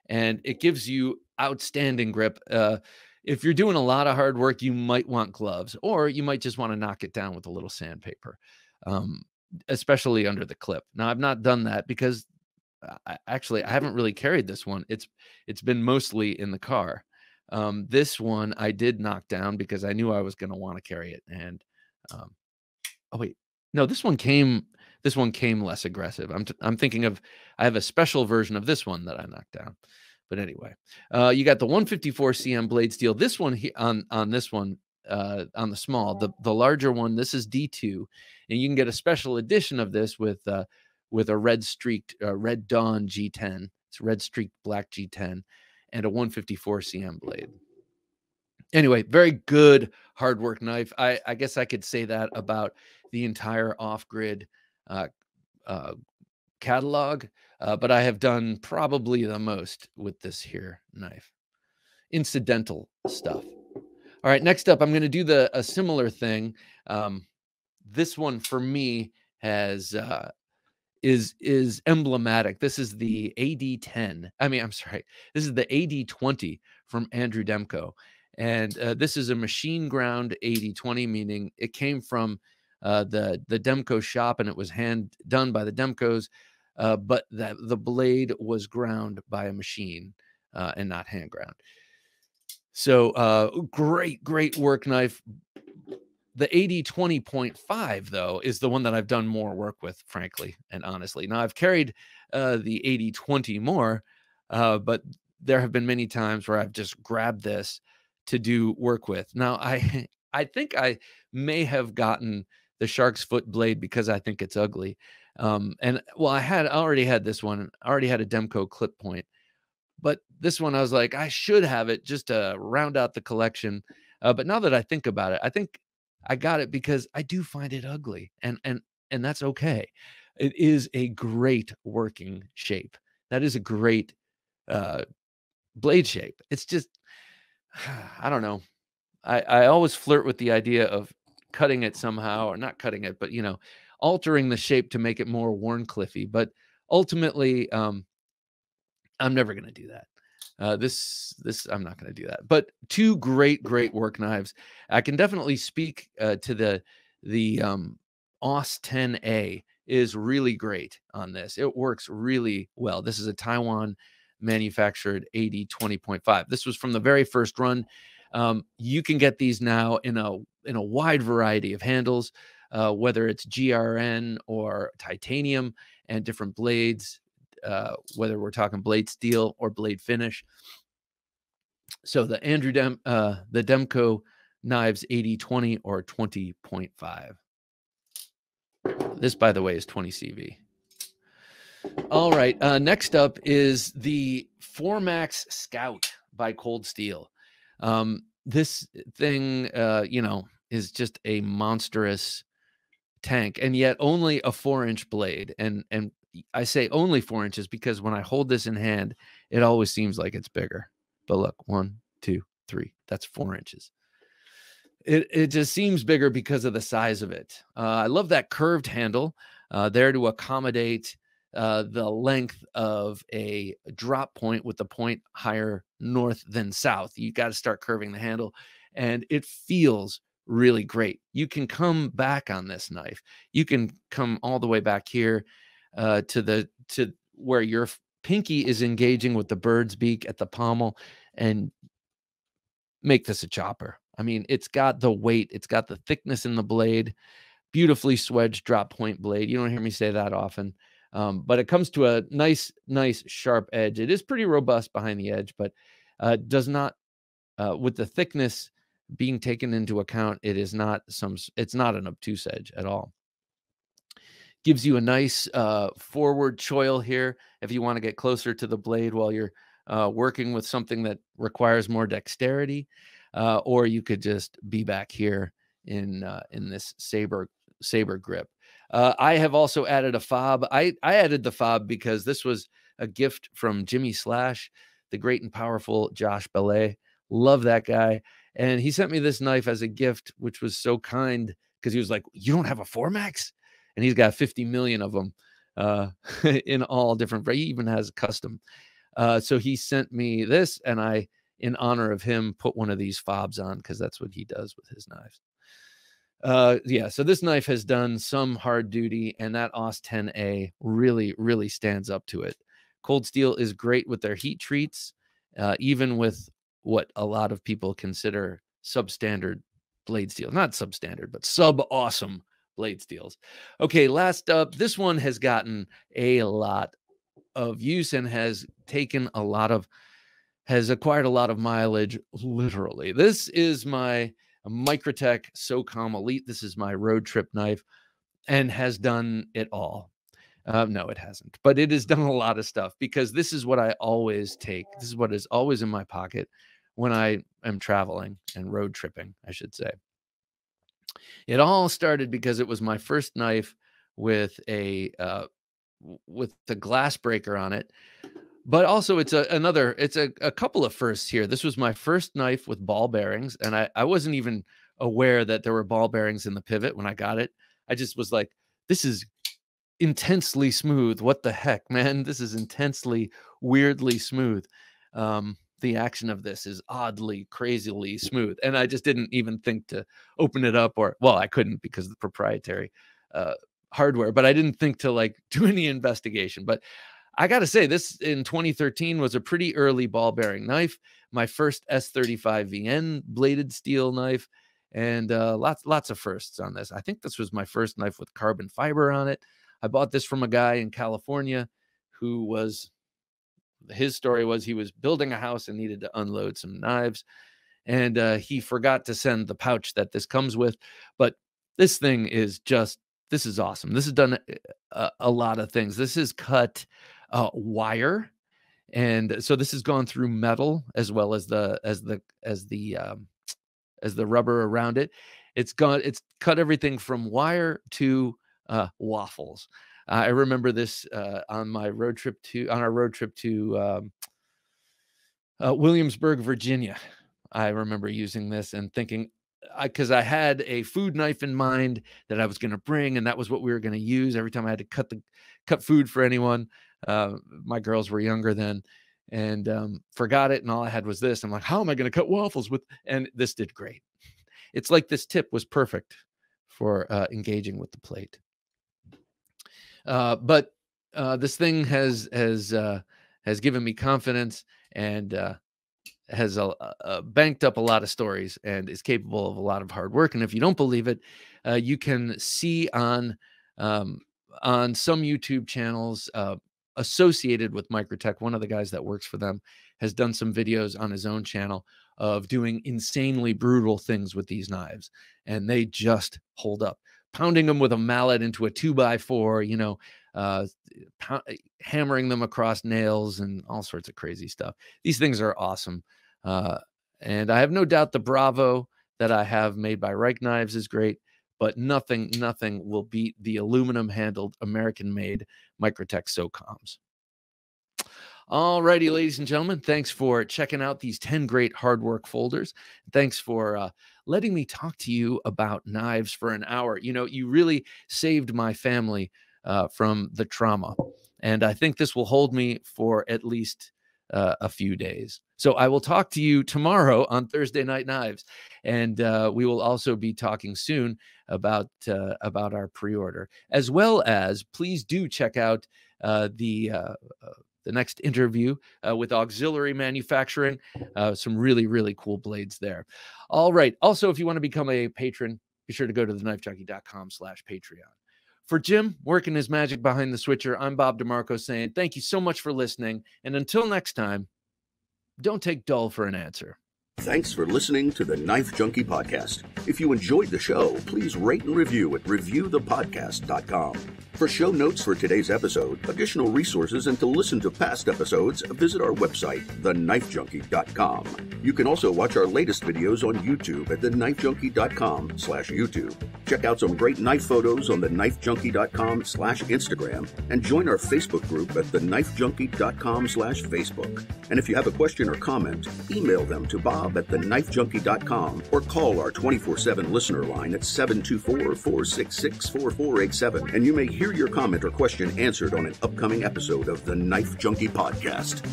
and it gives you outstanding grip. Uh, if you're doing a lot of hard work, you might want gloves, or you might just want to knock it down with a little sandpaper, um, especially under the clip. Now, I've not done that because I, actually I haven't really carried this one. It's it's been mostly in the car. Um, this one I did knock down because I knew I was going to want to carry it. And um, oh wait, no, this one came. This one came less aggressive. I'm t- I'm thinking of I have a special version of this one that I knocked down. But anyway, uh, you got the 154 CM blade steel. This one he, on on this one uh, on the small, the the larger one. This is D2, and you can get a special edition of this with uh, with a red streaked uh, red dawn G10. It's red streaked black G10 and a 154 CM blade. Anyway, very good hard work knife. I, I guess I could say that about the entire off grid uh, uh, catalog, uh, but I have done probably the most with this here knife. Incidental stuff. All right, next up, I'm going to do the a similar thing. Um, this one for me has uh, is is emblematic. This is the AD10. I mean, I'm sorry. This is the AD20 from Andrew Demko. And uh, this is a machine ground AD20, meaning it came from uh, the the Demko shop and it was hand done by the Demkos, uh, but that the blade was ground by a machine uh, and not hand ground. So uh, great, great work knife, the AD 20.5, though, is the one that I've done more work with, frankly and honestly. Now, I've carried uh, the AD 20 more, uh, but there have been many times where I've just grabbed this to do work with. Now, I *laughs* I think I may have gotten the shark's foot blade because I think it's ugly. Um, and well, I had already had this one, I already had a Demko clip point, but this one I was like, I should have it just to round out the collection. Uh, but now that I think about it, I think I got it because I do find it ugly and and and that's okay. It is a great working shape. That is a great uh blade shape. It's just *sighs* I don't know. I I always flirt with the idea of cutting it somehow or not cutting it, but you know, altering the shape to make it more Wharncliffey. But ultimately, um, I'm never going to do that. Uh, this this I'm not going to do that. But two great great work knives. I can definitely speak uh, to the the um, AUS 10A is really great on this. It works really well. This is a Taiwan manufactured AD 20.5. This was from the very first run. Um, you can get these now in a in a wide variety of handles, uh, whether it's GRN or titanium and different blades uh, whether we're talking blade steel or blade finish. So the Andrew Dem, uh, the Demko knives AD 20 or 20.5. This, by the way, is 20 CV. All right. Uh, next up is the 4-Max Scout by Cold Steel. Um, this thing, uh, you know, is just a monstrous tank, and yet only a four-inch blade. And and I say only four inches because when I hold this in hand, it always seems like it's bigger. But look, one, two, three. That's four inches. It it just seems bigger because of the size of it. Uh, I love that curved handle uh, there to accommodate uh, the length of a drop point with the point higher north than south. You got to start curving the handle, and it feels really great. You can come back on this knife. You can come all the way back here uh, to the to where your pinky is engaging with the bird's beak at the pommel, and make this a chopper. I mean, it's got the weight, it's got the thickness in the blade, beautifully swedged drop point blade. You don't hear me say that often. Um, but it comes to a nice, nice sharp edge. It is pretty robust behind the edge, but uh, does not, uh, with the thickness being taken into account, it is not some, it's not an obtuse edge at all. Gives you a nice uh, forward choil here if you want to get closer to the blade while you're uh, working with something that requires more dexterity, uh, or you could just be back here in uh, in this saber saber grip. Uh, I have also added a fob. I, I added the fob because this was a gift from Jimmy Slash, the great and powerful Josh Belay. Love that guy. And he sent me this knife as a gift, which was so kind because he was like, You don't have a 4-Max? And he's got 50 million of them uh, *laughs* in all different, he even has a custom. Uh, so he sent me this, and I, in honor of him, put one of these fobs on because that's what he does with his knives. Uh, yeah, so this knife has done some hard duty, and that AUS 10A really, really stands up to it. Cold Steel is great with their heat treats, uh, even with what a lot of people consider substandard blade steel. Not substandard, but sub awesome blade steels. Okay, last up, this one has gotten a lot of use and has taken a lot of, has acquired a lot of mileage, literally. This is my Microtech SOCOM Elite. This is my road trip knife and has done it all. Uh, no, it hasn't, but it has done a lot of stuff because this is what I always take. This is what is always in my pocket when I am traveling and road tripping, I should say. It all started because it was my first knife with a uh, with the glass breaker on it but also it's a another it's a, a couple of firsts here. This was my first knife with ball bearings and I, I wasn't even aware that there were ball bearings in the pivot when i got it. I just was like this is intensely smooth. What the heck man? This is intensely weirdly smooth. Um the action of this is oddly crazily smooth and i just didn't even think to open it up or well i couldn't because the proprietary uh hardware but i didn't think to like *laughs* do any investigation but I got to say, this in 2013 was a pretty early ball bearing knife. My first S35VN bladed steel knife, and uh, lots lots of firsts on this. I think this was my first knife with carbon fiber on it. I bought this from a guy in California who was his story was he was building a house and needed to unload some knives, and uh, he forgot to send the pouch that this comes with. But this thing is just this is awesome. This has done a, uh, a, a lot of things. This is cut uh, wire, and so this has gone through metal as well as the as the as the um, as the rubber around it. It's gone. It's cut everything from wire to uh, waffles. Uh, I remember this uh, on my road trip to on our road trip to um, uh, Williamsburg, Virginia. I remember using this and thinking, because I, I, had a food knife in mind that I was going to bring, and that was what we were going to use every time I had to cut the cut food for anyone. Uh, my girls were younger then, and um, forgot it, and all I had was this. I'm like, how am I going to cut waffles with? And this did great. It's like this tip was perfect for uh, engaging with the plate. Uh, but uh, this thing has has uh, has given me confidence and uh, has a, a, banked up a lot of stories and is capable of a lot of hard work. And if you don't believe it, uh, you can see on um, on some YouTube channels uh, associated with Microtech, one of the guys that works for them, has done some videos on his own channel of doing insanely brutal things with these knives, and they just hold up. Pounding them with a mallet into a two by four, you know, uh, pound, hammering them across nails and all sorts of crazy stuff. These things are awesome. Uh, and I have no doubt the Bravo that I have made by Reich Knives is great, but nothing, nothing will beat the aluminum handled American made Microtech SOCOMs. All righty, ladies and gentlemen, thanks for checking out these 10 great hard work folders. Thanks for uh, letting me talk to you about knives for an hour. You know, you really saved my family uh, from the trauma. And I think this will hold me for at least uh, a few days. So I will talk to you tomorrow on Thursday Night Knives, and uh, we will also be talking soon about uh, about our pre-order, as well as please do check out uh, the the next interview uh, with auxiliary manufacturing uh, some really really cool blades there all right also if you want to become a patron be sure to go to the knifejunkie.com slash patreon for jim working his magic behind the switcher i'm bob demarco saying thank you so much for listening and until next time don't take dull for an answer Thanks for listening to the Knife Junkie Podcast. If you enjoyed the show, please rate and review at reviewthepodcast.com. For show notes for today's episode, additional resources, and to listen to past episodes, visit our website, theknifejunkie.com. You can also watch our latest videos on YouTube at theknifejunkie.com slash YouTube. Check out some great knife photos on theknifejunkie.com slash Instagram, and join our Facebook group at theknifejunkie.com slash Facebook. And if you have a question or comment, email them to bob at theknifejunkie.com or call our 24-7 listener line at 724-466-4487, and you may Hear your comment or question answered on an upcoming episode of the Knife Junkie Podcast.